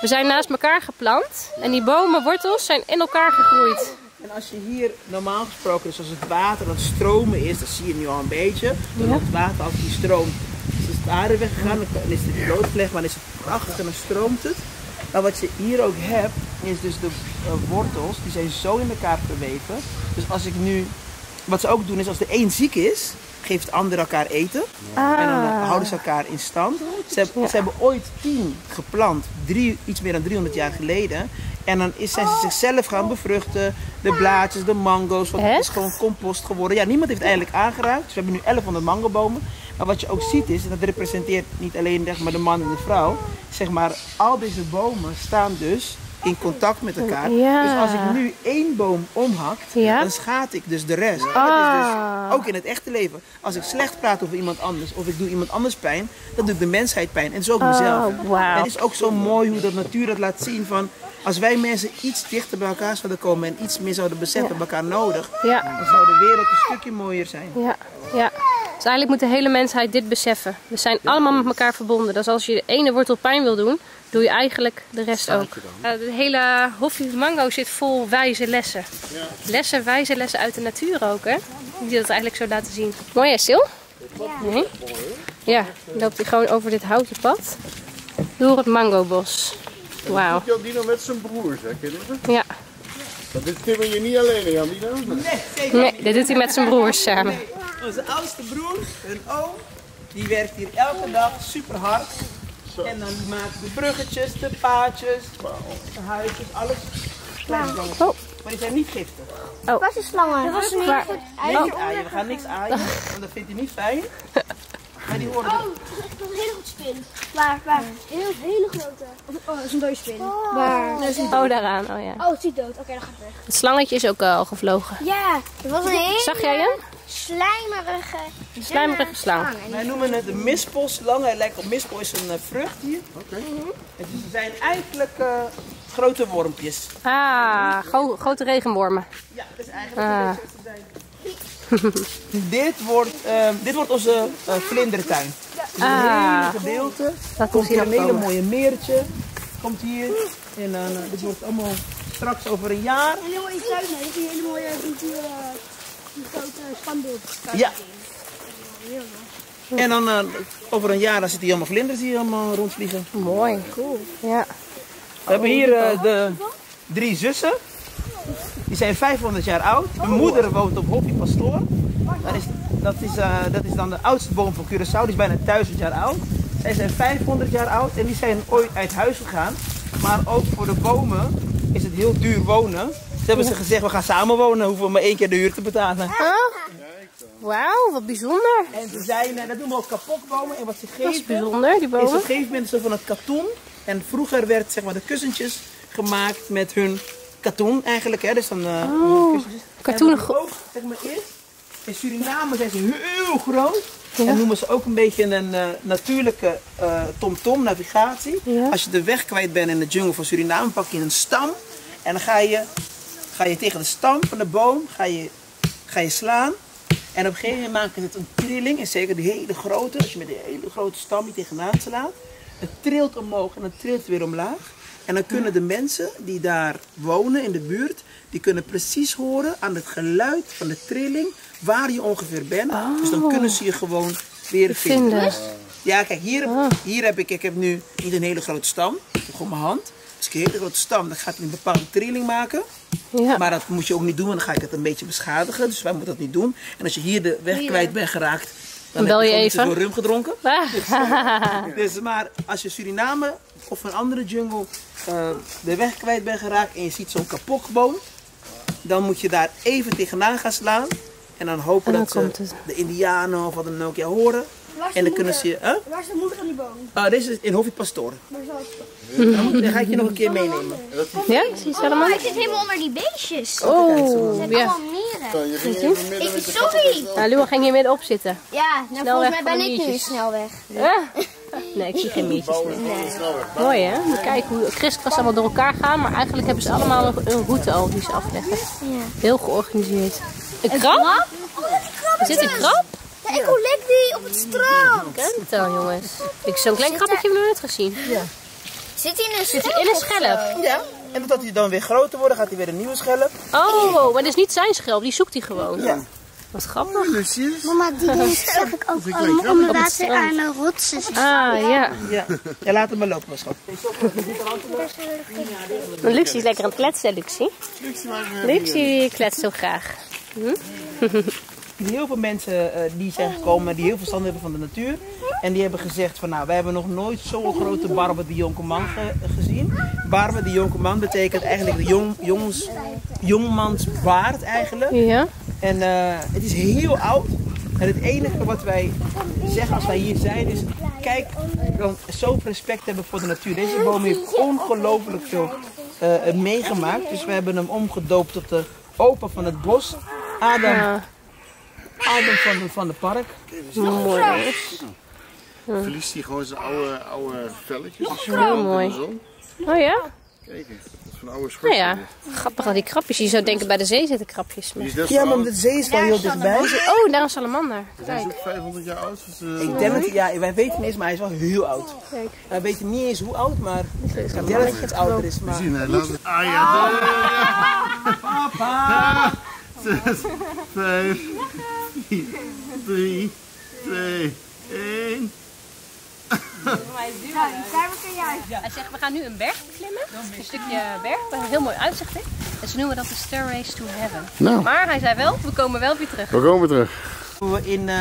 [SPEAKER 1] We zijn naast elkaar geplant en die bomen, wortels zijn in elkaar gegroeid.
[SPEAKER 2] En als je hier normaal gesproken, dus als het water aan het stromen is, dat zie je nu al een beetje. Dan het water als die stroomt, is het aarde weggegaan, dan is het doodgelegd, maar dan is het prachtig en dan stroomt het. Maar wat je hier ook hebt, is dus de eh, wortels, die zijn zo in elkaar verweven. Dus als ik nu, wat ze ook doen is als de een ziek is, geeft de ander elkaar eten.
[SPEAKER 1] Ah.
[SPEAKER 2] En dan eh, houden ze elkaar in stand. Ze, hebben- ze hebben ooit tien geplant, drie, iets meer dan 300 jaar geleden. En dan is, zijn ze zichzelf gaan bevruchten. De blaadjes, de mango's, want het is gewoon compost geworden. Ja, niemand heeft het eigenlijk aangeraakt. Dus we hebben nu 1100 mangobomen. Maar wat je ook ziet is, en dat representeert niet alleen zeg maar, de man en de vrouw. Zeg maar, al deze bomen staan dus in contact met elkaar.
[SPEAKER 1] Ja.
[SPEAKER 2] Dus als ik nu één boom omhakt,
[SPEAKER 1] Ja.
[SPEAKER 2] dan schaadt ik dus de rest. En
[SPEAKER 1] Ah.
[SPEAKER 2] Dat is dus ook in het echte leven. Als ik slecht praat over iemand anders of ik doe iemand anders pijn, dan doet de mensheid pijn. En zo ook mezelf.
[SPEAKER 1] Oh, wauw.
[SPEAKER 2] Het is ook zo mooi hoe de natuur dat laat zien van als wij mensen iets dichter bij elkaar zouden komen en iets meer zouden beseffen bij elkaar nodig,
[SPEAKER 1] Ja.
[SPEAKER 2] dan zou de wereld een stukje mooier zijn.
[SPEAKER 1] Ja, ja. Dus eigenlijk moet de hele mensheid dit beseffen. We zijn allemaal met elkaar verbonden. Dus als je de ene wortel pijn wil doen, doe je eigenlijk de rest ook. Uh, de hele Hoffie Mango zit vol wijze lessen. Lessen, wijze lessen uit de natuur ook, hè? Die dat eigenlijk zo laten zien. Mooi, hè, Sil? Nee? Ja, dan loopt hij gewoon over dit houten pad. Door het mangobos. Wauw.
[SPEAKER 3] Jan Dino met zijn broers, hè? Ken je dat?
[SPEAKER 1] Ja.
[SPEAKER 3] Dat dit timmer je niet alleen, hè, Jan Dino?
[SPEAKER 2] Nee, zeker
[SPEAKER 1] Nee, dit doet hij met zijn broers samen.
[SPEAKER 2] Nee, onze oudste broer, hun oom, die werkt hier elke dag super hard. En dan maakt de bruggetjes, de paadjes, de huisjes, alles.
[SPEAKER 1] Oh.
[SPEAKER 2] Maar die zijn niet giftig.
[SPEAKER 4] Was een slangen. Dat was een
[SPEAKER 1] Waar?
[SPEAKER 2] Nee, niet aaien. We gaan niks aaien, want dat vindt hij niet fijn. Maar die horen
[SPEAKER 4] Oh, spin. Waar, waar? Een heel, hele grote. Oh, dat is een dode spin. Waar? Dat is een
[SPEAKER 1] Oh, daaraan. Oh ja.
[SPEAKER 4] Oh, het is dood. Oké, dan gaat het weg.
[SPEAKER 1] Het slangetje is ook eh, al gevlogen.
[SPEAKER 4] Ja, dat was een hele
[SPEAKER 1] Zag jij hem?
[SPEAKER 4] slijmerige,
[SPEAKER 1] Slijmerige slang.
[SPEAKER 2] Wij noemen het de mispelslang. Hij lijkt op mispel, is een eh, vrucht hier. En dus ze zijn eigenlijk eh, grote wormpjes.
[SPEAKER 1] Ah, gro- grote regenwormen.
[SPEAKER 2] Ja, dat is eigenlijk
[SPEAKER 1] Ah.
[SPEAKER 2] een beetje wat ze zijn. dit, wordt, eh, dit wordt onze eh, vlindertuin. Een
[SPEAKER 1] Ah.
[SPEAKER 2] hele gedeelte.
[SPEAKER 1] Dat
[SPEAKER 2] komt hier een hele
[SPEAKER 1] komen.
[SPEAKER 2] mooie meertje. Komt hier. En dan, eh, dit wordt allemaal straks over een jaar.
[SPEAKER 4] En heel in tuin die hele mooie die, eh, die grote spanbeeld.
[SPEAKER 2] Ja. En dan eh, over een jaar dan zitten hier allemaal vlinders die allemaal rondvliegen.
[SPEAKER 1] Mooi. Cool. Ja.
[SPEAKER 2] We hebben hier eh, de drie zussen. Die zijn 500 jaar oud. Hun moeder woont op Hoppie Pastoor. Dat is, dat, is, eh, dat is dan de oudste boom van Curaçao. Die is bijna 1000 jaar oud. Zij zijn 500 jaar oud en die zijn ooit uit huis gegaan. Maar ook voor de bomen is het heel duur wonen. Ze hebben ze gezegd, we gaan samen wonen. Hoeven we maar één keer de huur te betalen.
[SPEAKER 1] Wauw, wat bijzonder.
[SPEAKER 2] En ze zijn, eh, dat doen we ook kapotbomen. En wat ze
[SPEAKER 1] Dat is
[SPEAKER 2] geven,
[SPEAKER 1] bijzonder, die
[SPEAKER 2] is op
[SPEAKER 1] bomen.
[SPEAKER 2] een gegeven moment zo van het katoen. En vroeger werd zeg maar, de kussentjes gemaakt met hun katoen eigenlijk. Hè? Dus dan,
[SPEAKER 1] katoen
[SPEAKER 2] En
[SPEAKER 1] go-
[SPEAKER 2] ook, zeg maar eerst, in Suriname zijn ze heel groot. En noemen ze ook een beetje een eh, natuurlijke eh, tom-tom navigatie.
[SPEAKER 1] Ja.
[SPEAKER 2] Als je de weg kwijt bent in de jungle van Suriname, pak je een stam. En dan ga je, ga je tegen de stam van de boom ga je, ga je slaan. En op een gegeven moment maakt het een trilling. En zeker die hele grote, als je met die hele grote stam die tegenaan slaat. Het trilt omhoog en dan trilt het weer omlaag. En dan kunnen de mensen die daar wonen in de buurt, die kunnen precies horen aan het geluid van de trilling waar je ongeveer bent. Dus dan kunnen ze je gewoon weer vinden.
[SPEAKER 1] Vinden.
[SPEAKER 2] Ja, kijk, hier, hier heb ik, ik heb nu niet een hele grote stam. Heb gewoon mijn hand. Als ik een hele grote stam, dan gaat hij een bepaalde trilling maken.
[SPEAKER 1] Ja.
[SPEAKER 2] Maar dat moet je ook niet doen, want dan ga ik het een beetje beschadigen. Dus wij moeten dat niet doen. En als je hier de weg kwijt bent geraakt, dan
[SPEAKER 1] bel
[SPEAKER 2] heb
[SPEAKER 1] je
[SPEAKER 2] je gewoon te
[SPEAKER 1] even.
[SPEAKER 2] veel rum gedronken.
[SPEAKER 1] Ah.
[SPEAKER 2] Dus, maar als je Suriname of een andere jungle eh, de weg kwijt bent geraakt en je ziet zo'n kapokboom, dan moet je daar even tegenaan gaan slaan. En dan hopen
[SPEAKER 1] En dan
[SPEAKER 2] dat ze de indianen of wat dan ook ja, horen.
[SPEAKER 4] Waar is de
[SPEAKER 2] En dan kunnen
[SPEAKER 4] moeder?
[SPEAKER 2] ze je... Huh?
[SPEAKER 4] Waar is de moeder van die boom?
[SPEAKER 2] Ah, deze is in Hoffie Pastoren.
[SPEAKER 4] Waar is dat?
[SPEAKER 2] Dan, ga ik je nog een keer meenemen.
[SPEAKER 1] Ja, zie je ze allemaal?
[SPEAKER 4] hij zit helemaal onder die beestjes.
[SPEAKER 1] Oh, ja.
[SPEAKER 4] Allemaal mieren.
[SPEAKER 3] Je ging even midden met je
[SPEAKER 4] Sorry.
[SPEAKER 1] Nou, Lua ging hier midden op zitten.
[SPEAKER 4] Ja, nou
[SPEAKER 1] Snelweg
[SPEAKER 4] volgens mij ben ik nu snelweg.
[SPEAKER 1] Ah. Nee, ik zie geen miertjes meer. Mooi hè? Kijken hoe kriskras allemaal door elkaar gaan. Maar eigenlijk hebben ze allemaal een, een route al die ze afleggen. Heel georganiseerd. Een krab?
[SPEAKER 4] Oh, die krab
[SPEAKER 1] Is dit een krab?
[SPEAKER 4] Ja, ik ontdek die op het strand.
[SPEAKER 1] Kent het wel jongens. Ik Zo'n klein krabbetje heb ik nog nooit gezien.
[SPEAKER 4] Zit hij in een
[SPEAKER 1] Zit
[SPEAKER 4] schelp?
[SPEAKER 1] hij in een schelp?
[SPEAKER 2] Ja. En totdat hij dan weer groter wordt, gaat hij weer een nieuwe schelp.
[SPEAKER 1] Oh, maar dat is niet zijn schelp. Die zoekt hij gewoon.
[SPEAKER 2] Ja.
[SPEAKER 1] Wat grappig.
[SPEAKER 3] Lucius.
[SPEAKER 4] Mama, die zeg ik ook om, om water aan de rotsen.
[SPEAKER 1] Ah, ja.
[SPEAKER 2] Ja. ja, laat hem maar lopen, maar schat.
[SPEAKER 1] Luxie is lekker aan het kletsen, Luxie.
[SPEAKER 3] Lucie, maar
[SPEAKER 1] Luxie kletst zo graag.
[SPEAKER 2] Heel veel mensen eh, die zijn gekomen die heel veel verstand hebben van de natuur. En die hebben gezegd van nou, wij hebben nog nooit zo'n grote barbe de jonkeman ge- gezien. Barbe de jonkeman betekent eigenlijk de jong, jongens, jongmans baard eigenlijk.
[SPEAKER 1] Ja.
[SPEAKER 2] En eh, het is heel oud. En het enige wat wij zeggen als wij hier zijn is: kijk, dan zoveel respect hebben voor de natuur. Deze boom heeft ongelooflijk veel eh, meegemaakt. Dus we hebben hem omgedoopt tot de opa van het bos. Adam,
[SPEAKER 1] Ja.
[SPEAKER 2] Adam van, de, van het park.
[SPEAKER 1] Mooi.
[SPEAKER 3] Verliest hij gewoon zijn oude, oude velletjes. Die
[SPEAKER 1] Heel
[SPEAKER 3] de
[SPEAKER 1] mooi. Oh ja?
[SPEAKER 3] Kijk eens, dat is van oude
[SPEAKER 1] Nou
[SPEAKER 3] schorsen.
[SPEAKER 1] ja. Grappig al die krabjes. Je zou denken bij de zee zitten krabjes.
[SPEAKER 3] Die
[SPEAKER 1] Maar...
[SPEAKER 3] is
[SPEAKER 2] Ja, maar de zee is wel heel dichtbij.
[SPEAKER 1] Oh, daar een salamander.
[SPEAKER 3] Die is ook 500 jaar oud. Dus, eh,
[SPEAKER 2] Ik denk dat, ja, wij weten niet eens, maar hij is wel heel oud.
[SPEAKER 1] Kijk.
[SPEAKER 2] Wij weten niet eens hoe oud, maar ik kan dat hij iets ouder is.
[SPEAKER 3] we
[SPEAKER 2] Maar...
[SPEAKER 3] zien, hij laat het. Ah ja, daar.
[SPEAKER 2] Papa!
[SPEAKER 3] Zes, vijf, vier, drie, twee, één.
[SPEAKER 1] Hij zegt, we gaan nu een berg beklimmen. Een stukje berg waar een heel mooi uitzicht is. En ze noemen dat de Stairways to Heaven.
[SPEAKER 3] Nou,
[SPEAKER 1] Maar hij zei wel, we komen wel weer terug.
[SPEAKER 3] we komen terug.
[SPEAKER 2] We In, eh,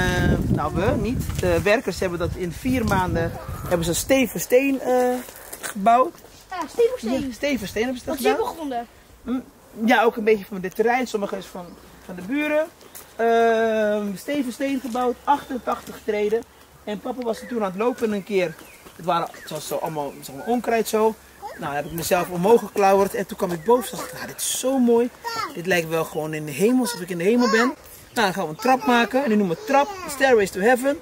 [SPEAKER 2] nou we niet, de werkers hebben dat in vier maanden, hebben ze steven steen eh, gebouwd.
[SPEAKER 4] Ja, Stevensteen.
[SPEAKER 2] Ja, steven steen hebben ze dat
[SPEAKER 4] Wat is hier begonnen?
[SPEAKER 2] Ja, ook een beetje van dit terrein, sommige is van, van de buren. Ehm steven steen gebouwd, 88 treden. En papa was er toen aan het lopen een keer. Het, waren, het was zo allemaal zeg onkruid zo. Nou, heb ik mezelf omhoog geklauwerd en toen kwam ik boven en dacht ik, nou, dit is zo mooi. Dit lijkt wel gewoon in de hemel, alsof ik in de hemel ben. Nou, dan gaan we een trap maken en die noemen we trap, Stairways to Heaven.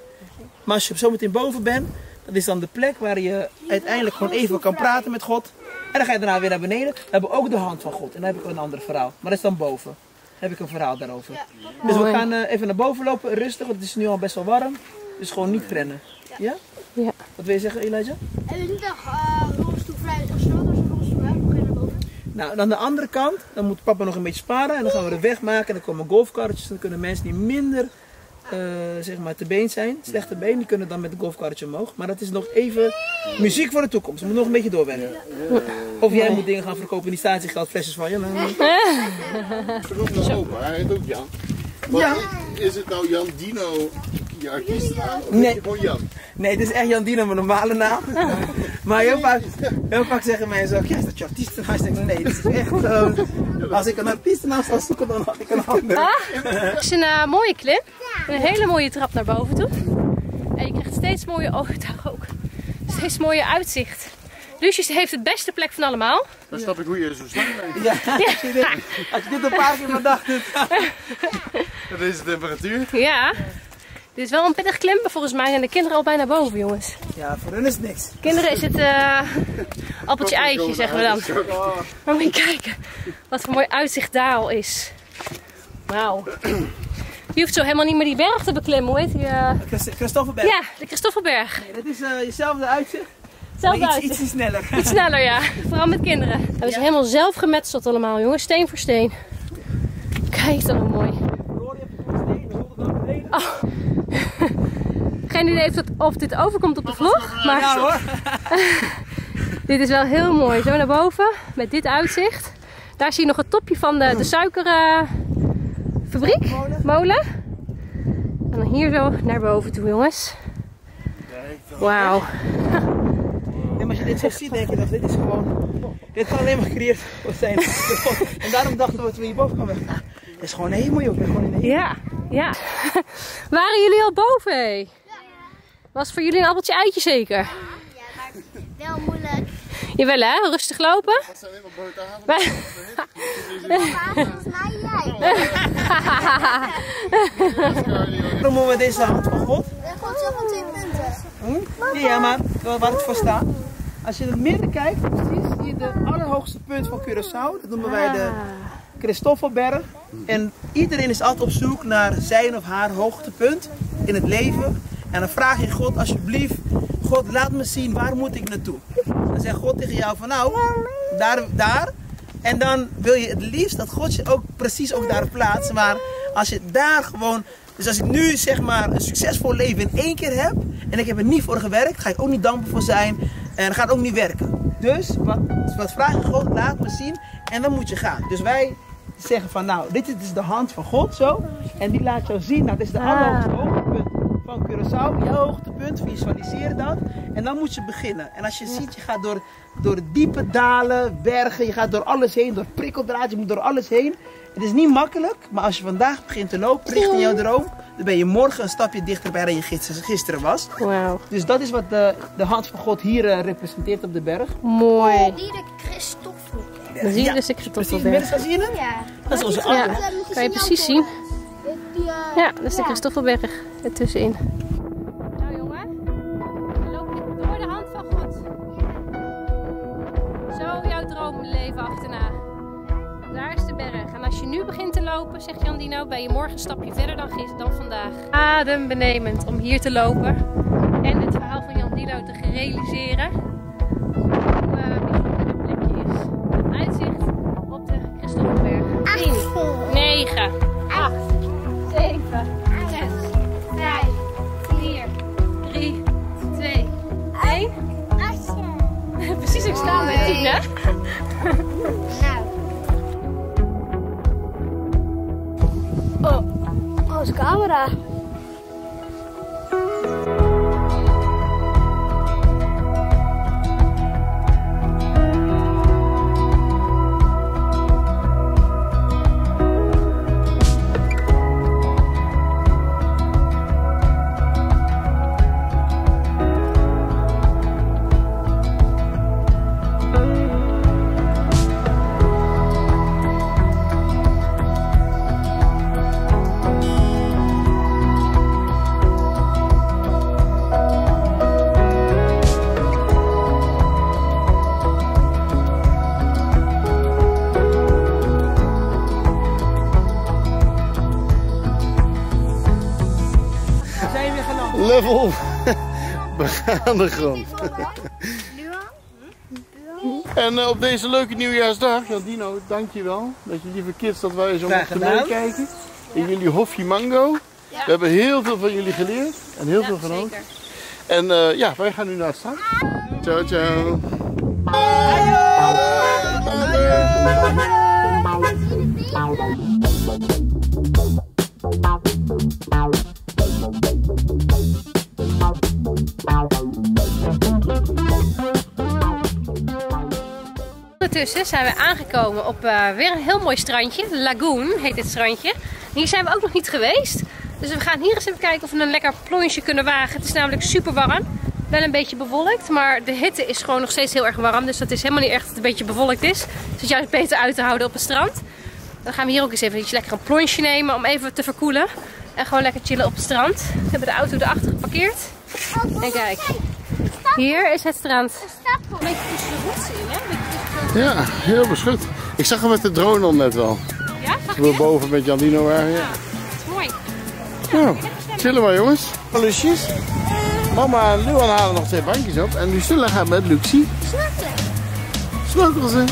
[SPEAKER 2] Maar als je zo meteen boven bent, dat is dan de plek waar je uiteindelijk gewoon even kan praten met God. En dan ga je daarna weer naar beneden. We hebben ook de hand van God. En dan heb ik een ander verhaal. Maar dat is dan boven. Dan heb ik een verhaal daarover. Dus we gaan eh, even naar boven lopen, rustig, want het is nu al best wel warm. Dus gewoon niet rennen. Ja?
[SPEAKER 1] Ja.
[SPEAKER 2] Wat wil je zeggen, Elijah?
[SPEAKER 4] En we niet nog rolstoel vrij gesloten als een rolstoel hè? We gaan naar boven.
[SPEAKER 2] Nou, aan de andere kant, dan moet papa nog een beetje sparen. En dan gaan we de weg maken. En dan komen golfkarretjes. Dan kunnen mensen die minder, eh, zeg maar, te been zijn, slechte been, die kunnen dan met een golfkarretje omhoog. Maar dat is nog even muziek voor de toekomst. We moeten nog een beetje doorwerken. Of jij moet dingen gaan verkopen in die statiegeld, flesjes van je.
[SPEAKER 3] Terug naar opa, hij heet ook Jan. Wat
[SPEAKER 2] Ja.
[SPEAKER 3] Is het nou Jan Dino, je artiestennaam?
[SPEAKER 2] Nee.
[SPEAKER 3] is het gewoon Jan?
[SPEAKER 2] Nee, dit is echt Jan Dino, mijn normale naam. maar heel vaak, heel vaak zeggen mensen ook, ja, is dat je artiestennaam? Ik denk, nee, dit is echt gewoon... Als ik een artiestennaam zou zoeken, dan had ik een andere.
[SPEAKER 1] Het is een eh, mooie klim. Een hele mooie trap naar boven toe. En je krijgt steeds mooie, oh daar ook. Steeds mooie uitzicht. Lucius heeft het beste plek van allemaal.
[SPEAKER 3] Dan snap ik hoe je zo slang bent.
[SPEAKER 2] Ja, als je dit, als je dit een paar keer per dag doet.
[SPEAKER 3] Met deze temperatuur.
[SPEAKER 1] Ja. Dit is wel een pittig klim, maar volgens mij zijn de kinderen al bijna boven, jongens.
[SPEAKER 2] Ja, voor hun is het niks.
[SPEAKER 1] Kinderen is het eh, appeltje eitje, zeggen we dan. Maar moet je kijken wat voor mooi uitzicht daar al is. Wauw. Je hoeft zo helemaal niet meer die berg te beklimmen, hoe heet die?
[SPEAKER 2] Christ- Christoffelberg.
[SPEAKER 1] Ja, de Christoffelberg.
[SPEAKER 2] Dit is eh jezelfde uitzicht,
[SPEAKER 1] Hetzelfde
[SPEAKER 2] iets,
[SPEAKER 1] uitzicht.
[SPEAKER 2] ietsje sneller.
[SPEAKER 1] Iets sneller, ja. Vooral met kinderen. Hebben ze helemaal zelf gemetseld allemaal, jongens. Steen voor steen. Kijk dan hoe mooi. Geen idee of, dat, of dit overkomt op de vlog. Maar
[SPEAKER 2] Ja hoor.
[SPEAKER 1] dit is wel heel mooi. Zo naar boven. Met dit uitzicht. Daar zie je nog het topje van de, de suikerfabriek. molen. En dan hier zo naar boven toe, jongens. Wauw.
[SPEAKER 2] Maar als je dit zo ziet, denk je dat dit is gewoon... Dit kan alleen maar gecreëerd zijn. En daarom dachten we dat we hierboven gaan weggaan. Het is gewoon een hemel, joh. Ik ben gewoon in de hemel.
[SPEAKER 1] Ja, ja. Waren jullie al boven? hé? Was voor jullie een appeltje eitje zeker?
[SPEAKER 4] Ja, maar wel moeilijk.
[SPEAKER 1] Jawel hè, rustig lopen.
[SPEAKER 3] Dat zijn helemaal
[SPEAKER 4] mij jij.
[SPEAKER 2] Waarom noemen we deze hand van God?
[SPEAKER 4] God zegt twee punten.
[SPEAKER 2] Hm? Ja, maar wel waar het voor staat. Als je in het midden kijkt, precies, zie je de allerhoogste punt van Curaçao. Dat noemen wij de Christoffelberg. En iedereen is altijd op zoek naar zijn of haar hoogtepunt in het leven. En dan vraag je God alsjeblieft, God laat me zien, waar moet ik naartoe? Dan zegt God tegen jou van nou, daar, daar. En dan wil je het liefst dat God je ook precies ook daar plaatst. Maar Als je daar gewoon dus als ik nu zeg maar een succesvol leven in één keer heb en ik heb er niet voor gewerkt, ga ik ook niet dankbaar voor zijn en gaat ook niet werken. Dus wat, wat vraag je God, laat me zien en dan moet je gaan. Dus wij zeggen van nou, dit is dus de hand van God zo en die laat jou zien, nou dit is de allerhoogste hoogtepunt van Curaçao, jouw hoogtepunt, visualiseer dat en dan moet je beginnen. En als je ziet, je gaat door, door diepe dalen, bergen, je gaat door alles heen, door prikkeldraad, je moet door alles heen. Het is niet makkelijk, maar als je vandaag begint te lopen richting jouw droom, dan ben je morgen een stapje dichterbij dan je gisteren was.
[SPEAKER 1] Wauw.
[SPEAKER 2] Dus dat is wat de, de hand van God hier uh, representeert op de berg.
[SPEAKER 1] Mooi.
[SPEAKER 4] Die de Christoffel.
[SPEAKER 1] Dan zie je
[SPEAKER 2] Ja,
[SPEAKER 1] dus de
[SPEAKER 2] Precies,
[SPEAKER 1] Christoffelberg.
[SPEAKER 2] zie je het?
[SPEAKER 4] Ja.
[SPEAKER 2] Dat is onze
[SPEAKER 1] Ja,
[SPEAKER 2] andere.
[SPEAKER 1] kan je precies zien. Ja, dat is de. Christoffelberg ertussenin. Nou jongen, we lopen door de hand van God. Zo jouw droomleven achterna. Daar is de berg. En als je nu begint te lopen, zegt Jan Dino, ben je morgen een stapje verder dan, gisteren, dan vandaag. Adembenemend om hier te lopen. En het verhaal van Jan Dino te realiseren. 9, 8, 7, 6, 5, 4, 3, 2, 1. Precies, ik sta met 10 hè?
[SPEAKER 4] Nou. Oh, oh, is camera.
[SPEAKER 3] begaande grond. En eh, op deze leuke nieuwjaarsdag, Jan Dino, dankjewel dat je lieve kids dat wij zo mochten meekijken. In jullie hofje mango. We hebben heel veel van jullie geleerd en heel veel genoten. En eh, ja, wij gaan nu naar het strand. Ciao, ciao.
[SPEAKER 1] Ondertussen zijn we aangekomen op eh, weer een heel mooi strandje. Lagoon heet dit strandje. Hier zijn we ook nog niet geweest. Dus we gaan hier eens even kijken of we een lekker plonsje kunnen wagen. Het is namelijk super warm. Wel een beetje bewolkt, maar de hitte is gewoon nog steeds heel erg warm. Dus dat is helemaal niet echt dat het een beetje bewolkt is. Dus het is juist beter uit te houden op het strand. Dan gaan we hier ook eens even iets lekker een plonsje nemen om even te verkoelen. En gewoon lekker chillen op het strand. We hebben de auto erachter geparkeerd. En kijk, hier is het strand. Een beetje tussen de rotsen in, hè?
[SPEAKER 3] Ja, heel beschut. Ik zag hem met de drone al net wel.
[SPEAKER 1] Ja, zag je?
[SPEAKER 3] boven met Jan Dino waren. Ja.
[SPEAKER 1] Ja, dat is mooi.
[SPEAKER 3] Nou, chillen maar jongens. Lusjes. Mama en Luan halen nog twee bankjes op. En Lucilla gaat met Luxie snorkelen ze.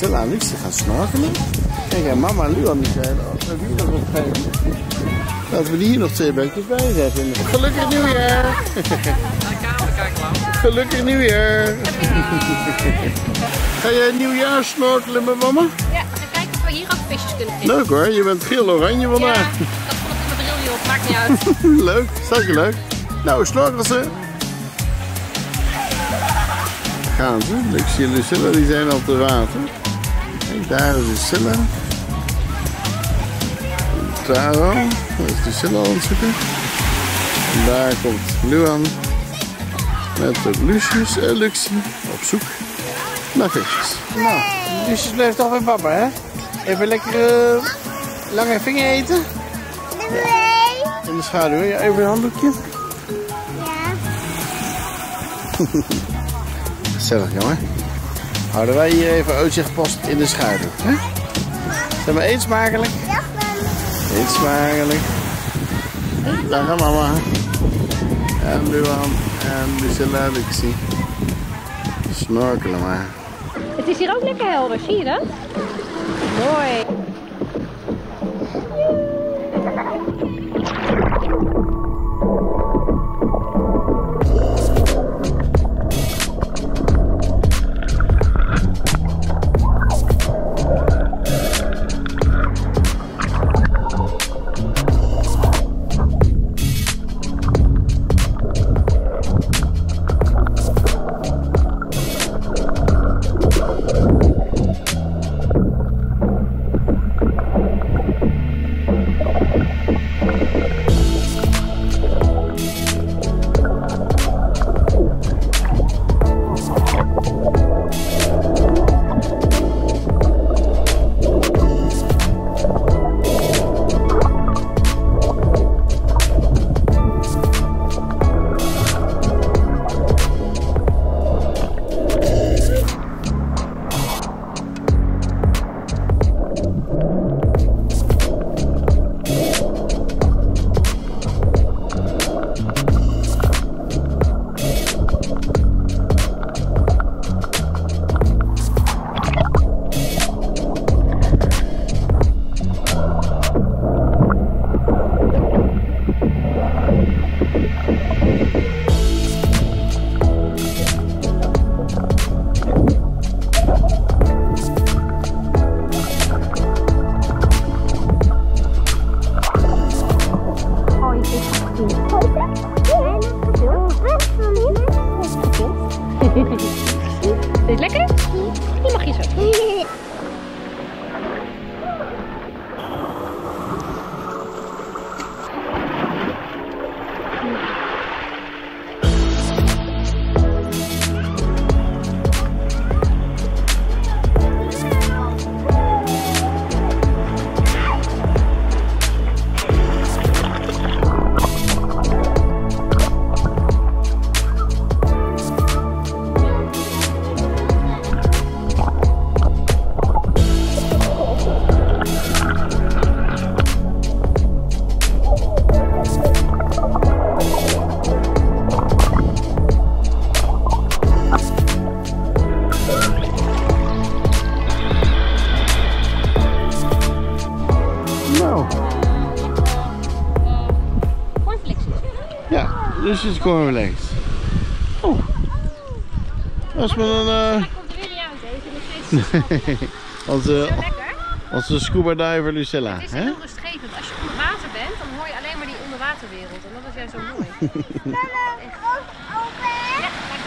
[SPEAKER 3] Ja, Lucilla en gaan snorkelen. En mama en Luan die zeiden, oh, we hebben hier nog wat geven. Laten we die hier nog twee bankjes bij zetten. Gelukkig nieuwjaar! Gelukkig nieuwjaar! Ga jij nieuwjaar snorkelen met mama?
[SPEAKER 1] Ja, we gaan kijken of we hier ook visjes kunnen vinden.
[SPEAKER 3] Leuk hoor, je bent geel-oranje
[SPEAKER 1] Ja,
[SPEAKER 3] vandaag.
[SPEAKER 1] dat vond ik in mijn bril op, maakt niet uit.
[SPEAKER 3] Leuk, zeker leuk. Nou, snorkelen ze. Gaan ze. Luxie en Lucilla die zijn al te water. Daar is Lucilla. Daar al. Daar is Lucilla aan het zoeken. En daar komt Luan. Met de Lucius en Luxie op zoek naar visjes. Nou, Lucius blijft toch bij papa, hè? Even lekker eh, lange vinger eten. In de schaduw, ja, even een handdoekje. Gezellig, jongen. Houden wij hier even uitzichtpost in de schaduw. Hè? Zeg maar eet smakelijk. Eet smakelijk. Dag mama. En Luan en Lucilla Luxie. Snorkelen maar.
[SPEAKER 1] Het is hier ook lekker helder, zie je dat? Mooi.
[SPEAKER 3] Eh,
[SPEAKER 1] Komt er weer niet uit, hè? Je zit nog steeds
[SPEAKER 3] onze,
[SPEAKER 1] lekker.
[SPEAKER 3] onze scuba diver Lucilla.
[SPEAKER 1] Het is
[SPEAKER 3] Hè?
[SPEAKER 1] heel rustgevend. Als je onder water bent, dan hoor je alleen maar die onderwaterwereld. En dat is juist zo mooi.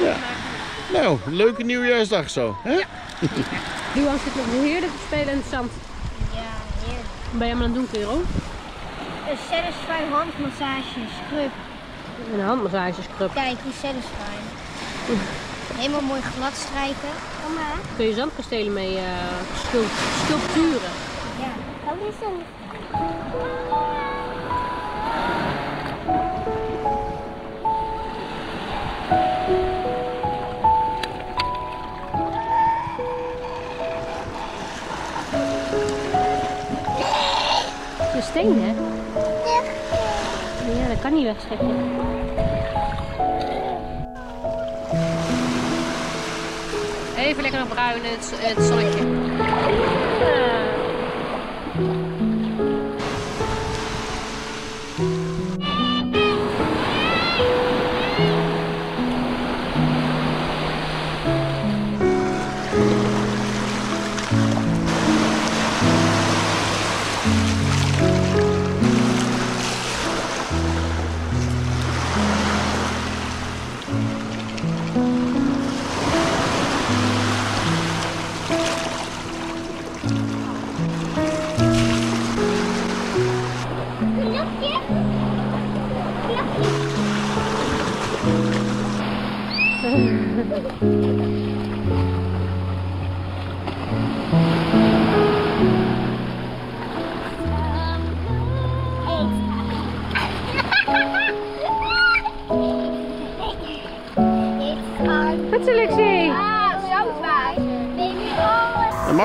[SPEAKER 3] Ja. Nou, leuke nieuwjaarsdag zo. Hè?
[SPEAKER 1] Johan zit nog heerlijk te spelen in het zand.
[SPEAKER 4] Ja, heerlijk.
[SPEAKER 1] Wat ben je allemaal aan het doen, Kero?
[SPEAKER 4] Een Satisfy handmassage scrub.
[SPEAKER 1] Een handmassagescrub.
[SPEAKER 4] Kijk, die Satisfy. Helemaal mooi glad strijken. Mama.
[SPEAKER 1] Kun je zandkastelen mee sculp- sculpturen.
[SPEAKER 4] Ja. Wat is een...
[SPEAKER 1] De steen, hè? Kan niet wegschrikken. Even lekker nog bruin in het, in het zonnetje.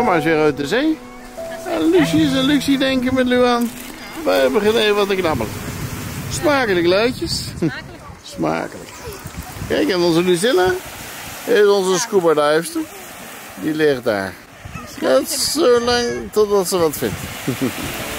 [SPEAKER 3] Mama is weer uit de zee. En Lucius en Lucie denken met Luan. Wij hebben geen wat te knabbelen. Smakelijke luidjes. Smakelijk. Kijk, en onze Lucilla is onze scuba. Die ligt daar. Net zo lang totdat ze wat vindt.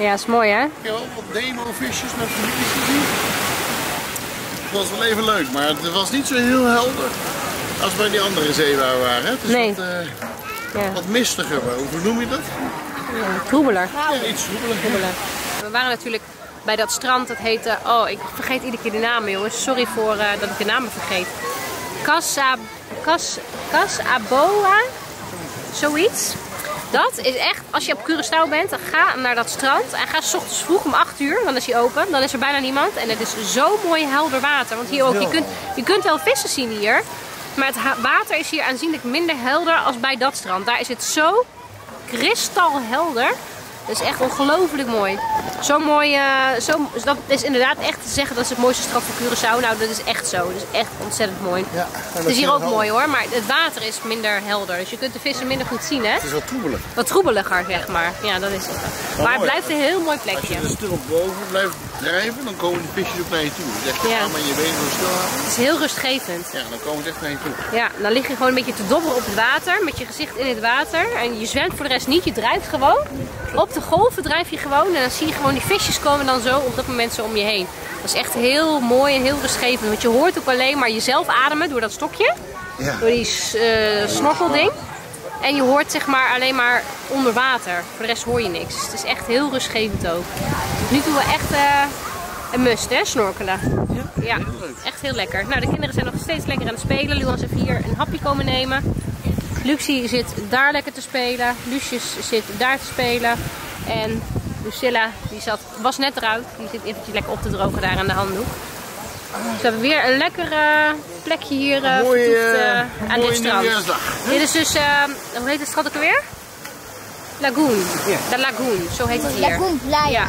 [SPEAKER 1] Ja, is mooi hè?
[SPEAKER 3] Ik heb wel wat demo-visjes met families gezien. Het was wel even leuk, maar het was niet zo heel helder als bij die andere zeewaar waren. Het is
[SPEAKER 1] Nee.
[SPEAKER 3] wat, eh,
[SPEAKER 1] Ja.
[SPEAKER 3] wat mistiger. maar Hoe noem je dat?
[SPEAKER 1] Troebeler.
[SPEAKER 3] Ja, iets.
[SPEAKER 1] We waren natuurlijk bij dat strand, dat heette... Oh, ik vergeet iedere keer de namen, jongens. Sorry voor eh, dat ik de namen vergeet. Casa... Cas, Casaboa? Zoiets. Dat is echt, als je op Curaçao bent, dan ga naar dat strand. En ga s ochtends vroeg om 8 uur, dan is hij open. Dan is er bijna niemand. En het is zo mooi helder water. Want hier ook, je kunt, je kunt wel vissen zien hier. Maar het water is hier aanzienlijk minder helder als bij dat strand. Daar is het zo kristalhelder. Dat is echt ongelooflijk mooi. Zo mooi, eh, zo, dat is inderdaad echt te zeggen dat is het mooiste strand van Curaçao. Nou, dat is echt zo. Dat is echt ontzettend mooi.
[SPEAKER 3] Ja,
[SPEAKER 1] Het is hier ook mooi hoor, maar het water is minder helder. Dus je kunt de vissen minder goed zien, hè?
[SPEAKER 3] Het is wat troebelig.
[SPEAKER 1] Wat troebeliger, zeg maar. Ja, dat is het. Maar het
[SPEAKER 3] mooi.
[SPEAKER 1] blijft een heel mooi
[SPEAKER 3] Als
[SPEAKER 1] plekje.
[SPEAKER 3] je er stil boven blijft drijven, dan komen die visjes ook naar je toe. Zeg je
[SPEAKER 1] Ja.
[SPEAKER 3] je benen zo stil houden.
[SPEAKER 1] Het is heel rustgevend.
[SPEAKER 3] Ja, dan komen ze echt naar je toe.
[SPEAKER 1] Ja, dan lig je gewoon een beetje te dobberen op het water, met je gezicht in het water. En je zwemt voor de rest niet, je drijft gewoon. Op de golven drijf je gewoon en dan zie je gewoon die visjes komen dan zo op dat moment zo om je heen. Dat is echt heel mooi en heel rustgevend, want je hoort ook alleen maar jezelf ademen door dat stokje.
[SPEAKER 3] Ja.
[SPEAKER 1] Door die eh, snorkelding. En je hoort zeg maar alleen maar onder water. Voor de rest hoor je niks. Het is echt heel rustgevend ook. Nu toe wel echt eh, een must hè, snorkelen. Ja, echt heel lekker. Nou, de kinderen zijn nog steeds lekker aan het spelen. Luan is even hier een hapje komen nemen. Luxie zit daar lekker te spelen. Lucius zit daar te spelen. En Lucilla, die zat, was net eruit. Die zit eventjes lekker op te drogen daar aan de handdoek. Dus we hebben weer een lekker eh, plekje hier eh
[SPEAKER 3] Mooie,
[SPEAKER 1] eh,
[SPEAKER 3] eh,
[SPEAKER 1] aan dit strand. Dit is dus, eh, hoe heet het strand ook alweer? Lagoon. De Lagoon, zo heet het hier.
[SPEAKER 4] Lagoon Playa.
[SPEAKER 1] Ja.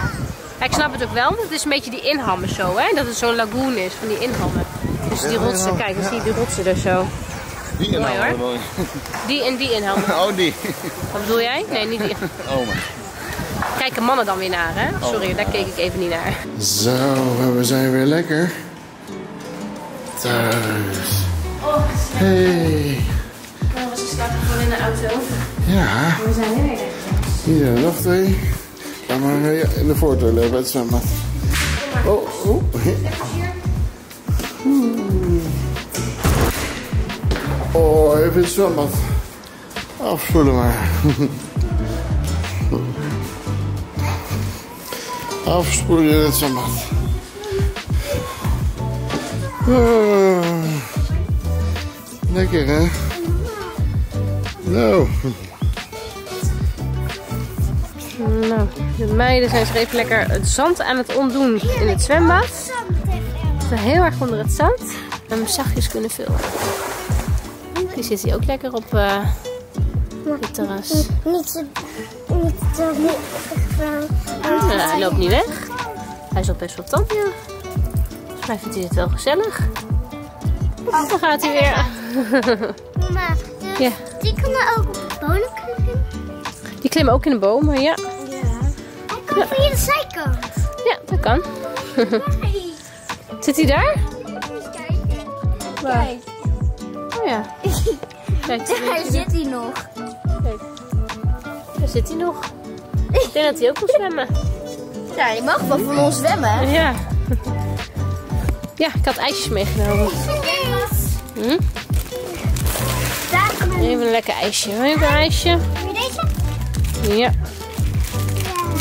[SPEAKER 1] Ja, ik snap het ook wel, want het is een beetje die inhammen zo, hè? Dat het zo'n lagoon is van die inhammen. Dus die rotsen, kijk, dan zie je die rotsen er zo.
[SPEAKER 3] Die
[SPEAKER 1] hoor.
[SPEAKER 3] mooi.
[SPEAKER 1] Die en die inhammen.
[SPEAKER 3] Oh, die.
[SPEAKER 1] Wat bedoel jij? Nee, niet die.
[SPEAKER 3] Oh.
[SPEAKER 1] Kijken mannen dan weer naar, hè? Sorry, daar keek ik even niet naar.
[SPEAKER 3] Zo, we zijn weer lekker. Thuis. Hey.
[SPEAKER 1] Nou, ze slapen gewoon in de auto.
[SPEAKER 3] Ja,
[SPEAKER 1] We zijn er weer.
[SPEAKER 3] hier zijn er nog twee. Eh, ja, in de voortoilet bij het zwembad. Oh, oh. Oeh. Oh, even het zwembad. Afspoelen maar. Afspoelen in het zwembad. Oh. Lekker hè? Nou.
[SPEAKER 1] Nou, de meiden zijn zich even lekker het zand aan het ontdoen in het zwembad. Ze zijn heel erg onder het zand. En hem zachtjes kunnen vullen. Die zit hier ook lekker op eh het terras.
[SPEAKER 4] Niet zo... Niet zo...
[SPEAKER 1] Hij loopt niet weg. Hij is al best wel tandje. Vindt hij het wel gezellig. Dan gaat hij weer.
[SPEAKER 4] Mama,
[SPEAKER 1] Ja.
[SPEAKER 4] die kunnen ook op de bodem kruipen.
[SPEAKER 1] Die klimmen ook in de bomen, ja.
[SPEAKER 4] En kom via de zijkant.
[SPEAKER 1] Ja, dat kan.
[SPEAKER 4] Nee.
[SPEAKER 1] Zit hij daar? Waar?
[SPEAKER 4] Kijk.
[SPEAKER 1] Oh ja. Kijk,
[SPEAKER 4] Daar zit hij nog.
[SPEAKER 1] daar zit hij nog. Ik denk dat hij ook wil zwemmen.
[SPEAKER 4] Ja, je mag wel van ons zwemmen.
[SPEAKER 1] Ja. Ja, ik had ijsjes meegenomen. Hm? Even een lekker ijsje. Wil je een ijsje?
[SPEAKER 4] Wil je deze?
[SPEAKER 1] Ja.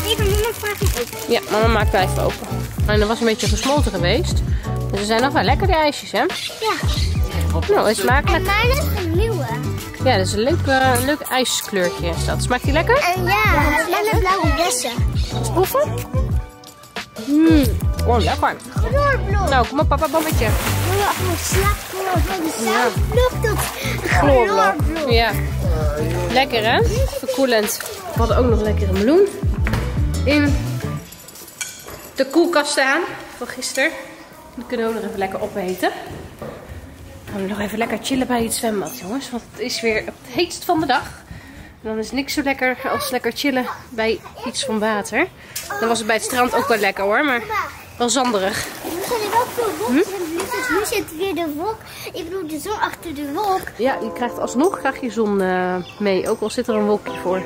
[SPEAKER 4] Even mama het ook.
[SPEAKER 1] Ja, mama maakt wel even open. En dat was een beetje gesmolten geweest. Dus ze zijn nog wel lekker die ijsjes, hè?
[SPEAKER 4] Ja.
[SPEAKER 1] Nou, is smakelijk.
[SPEAKER 4] En mijn is een nieuwe.
[SPEAKER 1] Ja, dat is een leuk, eh, leuk ijskleurtje is dat. Smaakt die lekker?
[SPEAKER 4] En ja, en een blauwe bessen.
[SPEAKER 1] Proeven? Mmm, oh lekker.
[SPEAKER 4] Chloorblok.
[SPEAKER 1] Nou, kom op papa, bommetje.
[SPEAKER 4] Gewoon tot
[SPEAKER 1] Chloorblok.
[SPEAKER 4] chloorblok.
[SPEAKER 1] Ja. Lekker hè? Verkoelend. We hadden ook nog lekkere meloen. In de koelkast staan van gisteren. Die kunnen we ook nog even lekker opeten. Dan gaan we nog even lekker chillen bij het zwembad jongens. Want het is weer het heetst van de dag. En dan is niks zo lekker als lekker chillen bij iets van water. Dan was het bij het strand ook wel lekker hoor. Maar wel zanderig.
[SPEAKER 4] Nu zijn er wel veel wolken lucht, dus nu zit weer de wolk. Ik bedoel, de zon achter de wolk.
[SPEAKER 1] Ja, je krijgt alsnog krijg je zon eh, mee. Ook al zit er een wolkje voor.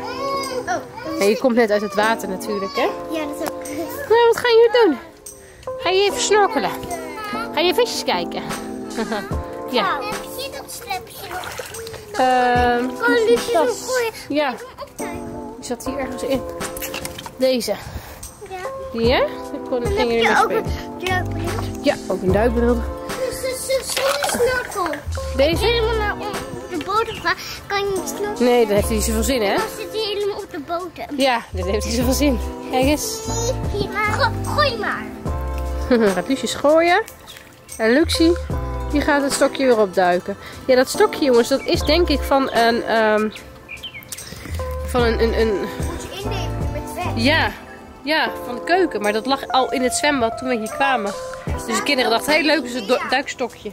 [SPEAKER 4] Oh,
[SPEAKER 1] En je komt net uit het water natuurlijk, hè?
[SPEAKER 4] ja, dat is ook.
[SPEAKER 1] Nou, wat gaan jullie doen? Ga je even snorkelen? Ga je visjes kijken? ja.
[SPEAKER 4] Heb je dat slepje nog?
[SPEAKER 1] Ehm
[SPEAKER 4] Kan zo
[SPEAKER 1] tas.
[SPEAKER 4] gooien?
[SPEAKER 1] Ja, die zat hier ergens in. Deze.
[SPEAKER 4] Ja.
[SPEAKER 1] Die, hè? Daar kon, gingen
[SPEAKER 4] heb
[SPEAKER 1] jullie mee
[SPEAKER 4] ook
[SPEAKER 1] spelen.
[SPEAKER 4] een duikbril.
[SPEAKER 1] Ja, ook een duikbril.
[SPEAKER 4] Dus dus- dus snorkel.
[SPEAKER 1] Deze?
[SPEAKER 4] Helemaal naar de bodem gaan, kan je niet snorkelen.
[SPEAKER 1] Nee, dat heeft hij niet zoveel zin, hè?
[SPEAKER 4] Dan zit hij helemaal op de bodem.
[SPEAKER 1] Ja, dit heeft hij zoveel zin. Kijk eens.
[SPEAKER 4] Go- gooi maar.
[SPEAKER 1] gaat Lucius gooien. En Luxie, die gaat het stokje weer opduiken. Ja, dat stokje jongens, dat is denk ik van een... ehm, van een, een, een...
[SPEAKER 4] Moet je innemen met vet.
[SPEAKER 1] Ja, ja, van de keuken. Maar dat lag al in het zwembad toen we hier kwamen. Dus de kinderen dachten, heel leuk is het duikstokje.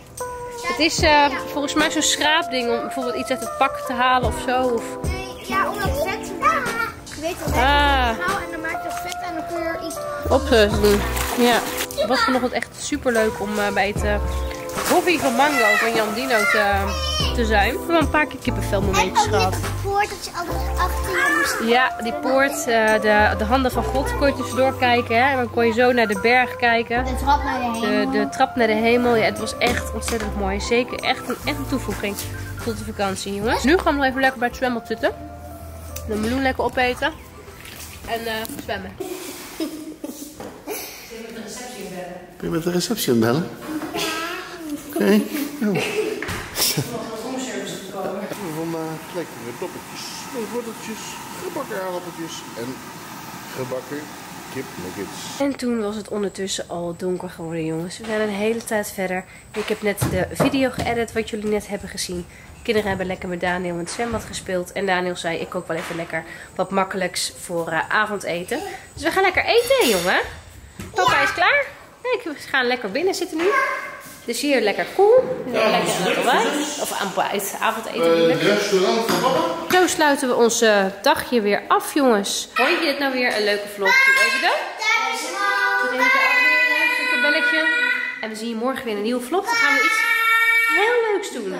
[SPEAKER 1] Het is eh, volgens mij zo'n schraapding om bijvoorbeeld iets uit het pak te halen of zo. Of...
[SPEAKER 4] Nee, ja, om dat vet te maken. Je weet vet
[SPEAKER 1] Ah.
[SPEAKER 4] En dan maak je dat vet en dan kun je er iets...
[SPEAKER 1] op doen. Ja, het was vanochtend echt super leuk om eh, bij het uh, hobby van Mango van Jan Dino te, te zijn. We hebben een paar keer kippenvelmomentjes
[SPEAKER 4] En
[SPEAKER 1] gehad.
[SPEAKER 4] dit poort dat je altijd achter je moest...
[SPEAKER 1] Ja, die poort, eh, de, de handen van God kon je tussendoor kijken. Hè? En dan kon je zo naar de berg kijken.
[SPEAKER 4] De trap naar de
[SPEAKER 1] De,
[SPEAKER 4] hemel.
[SPEAKER 1] de trap naar de hemel, ja, het was echt ontzettend mooi. Zeker echt een, echt een toevoeging tot de vakantie, jongens. Nu gaan we nog even lekker bij het zwembad zitten. De meloen lekker opeten. En eh, zwemmen.
[SPEAKER 3] Ben je met de receptie aan het bellen? Oh. We vandaag lekkere doppeltjes, worteltjes, gebakken aardappeltjes en gebakken kipnuggets.
[SPEAKER 1] En toen was het ondertussen al donker geworden, jongens. We zijn een hele tijd verder. Ik heb net de video geëdit wat jullie net hebben gezien. De kinderen hebben lekker met Daniel in het zwembad gespeeld. En Daniel zei, ik kook wel even lekker wat makkelijks voor eh, avondeten. Dus we gaan lekker eten, jongen. Papa is klaar. Kijk, we gaan lekker binnen zitten nu. Dus hier lekker koel. Lekker aan het ontbijt. Of aan het avondeten ik.
[SPEAKER 3] restaurant van papa?
[SPEAKER 1] Zo sluiten we ons eh, dagje weer af, jongens. Vond je dit nou weer een leuke vlog? Doe even dat. Doe even op belletje. En we zien je morgen weer in een nieuwe vlog. Dan gaan we iets heel leuks doen.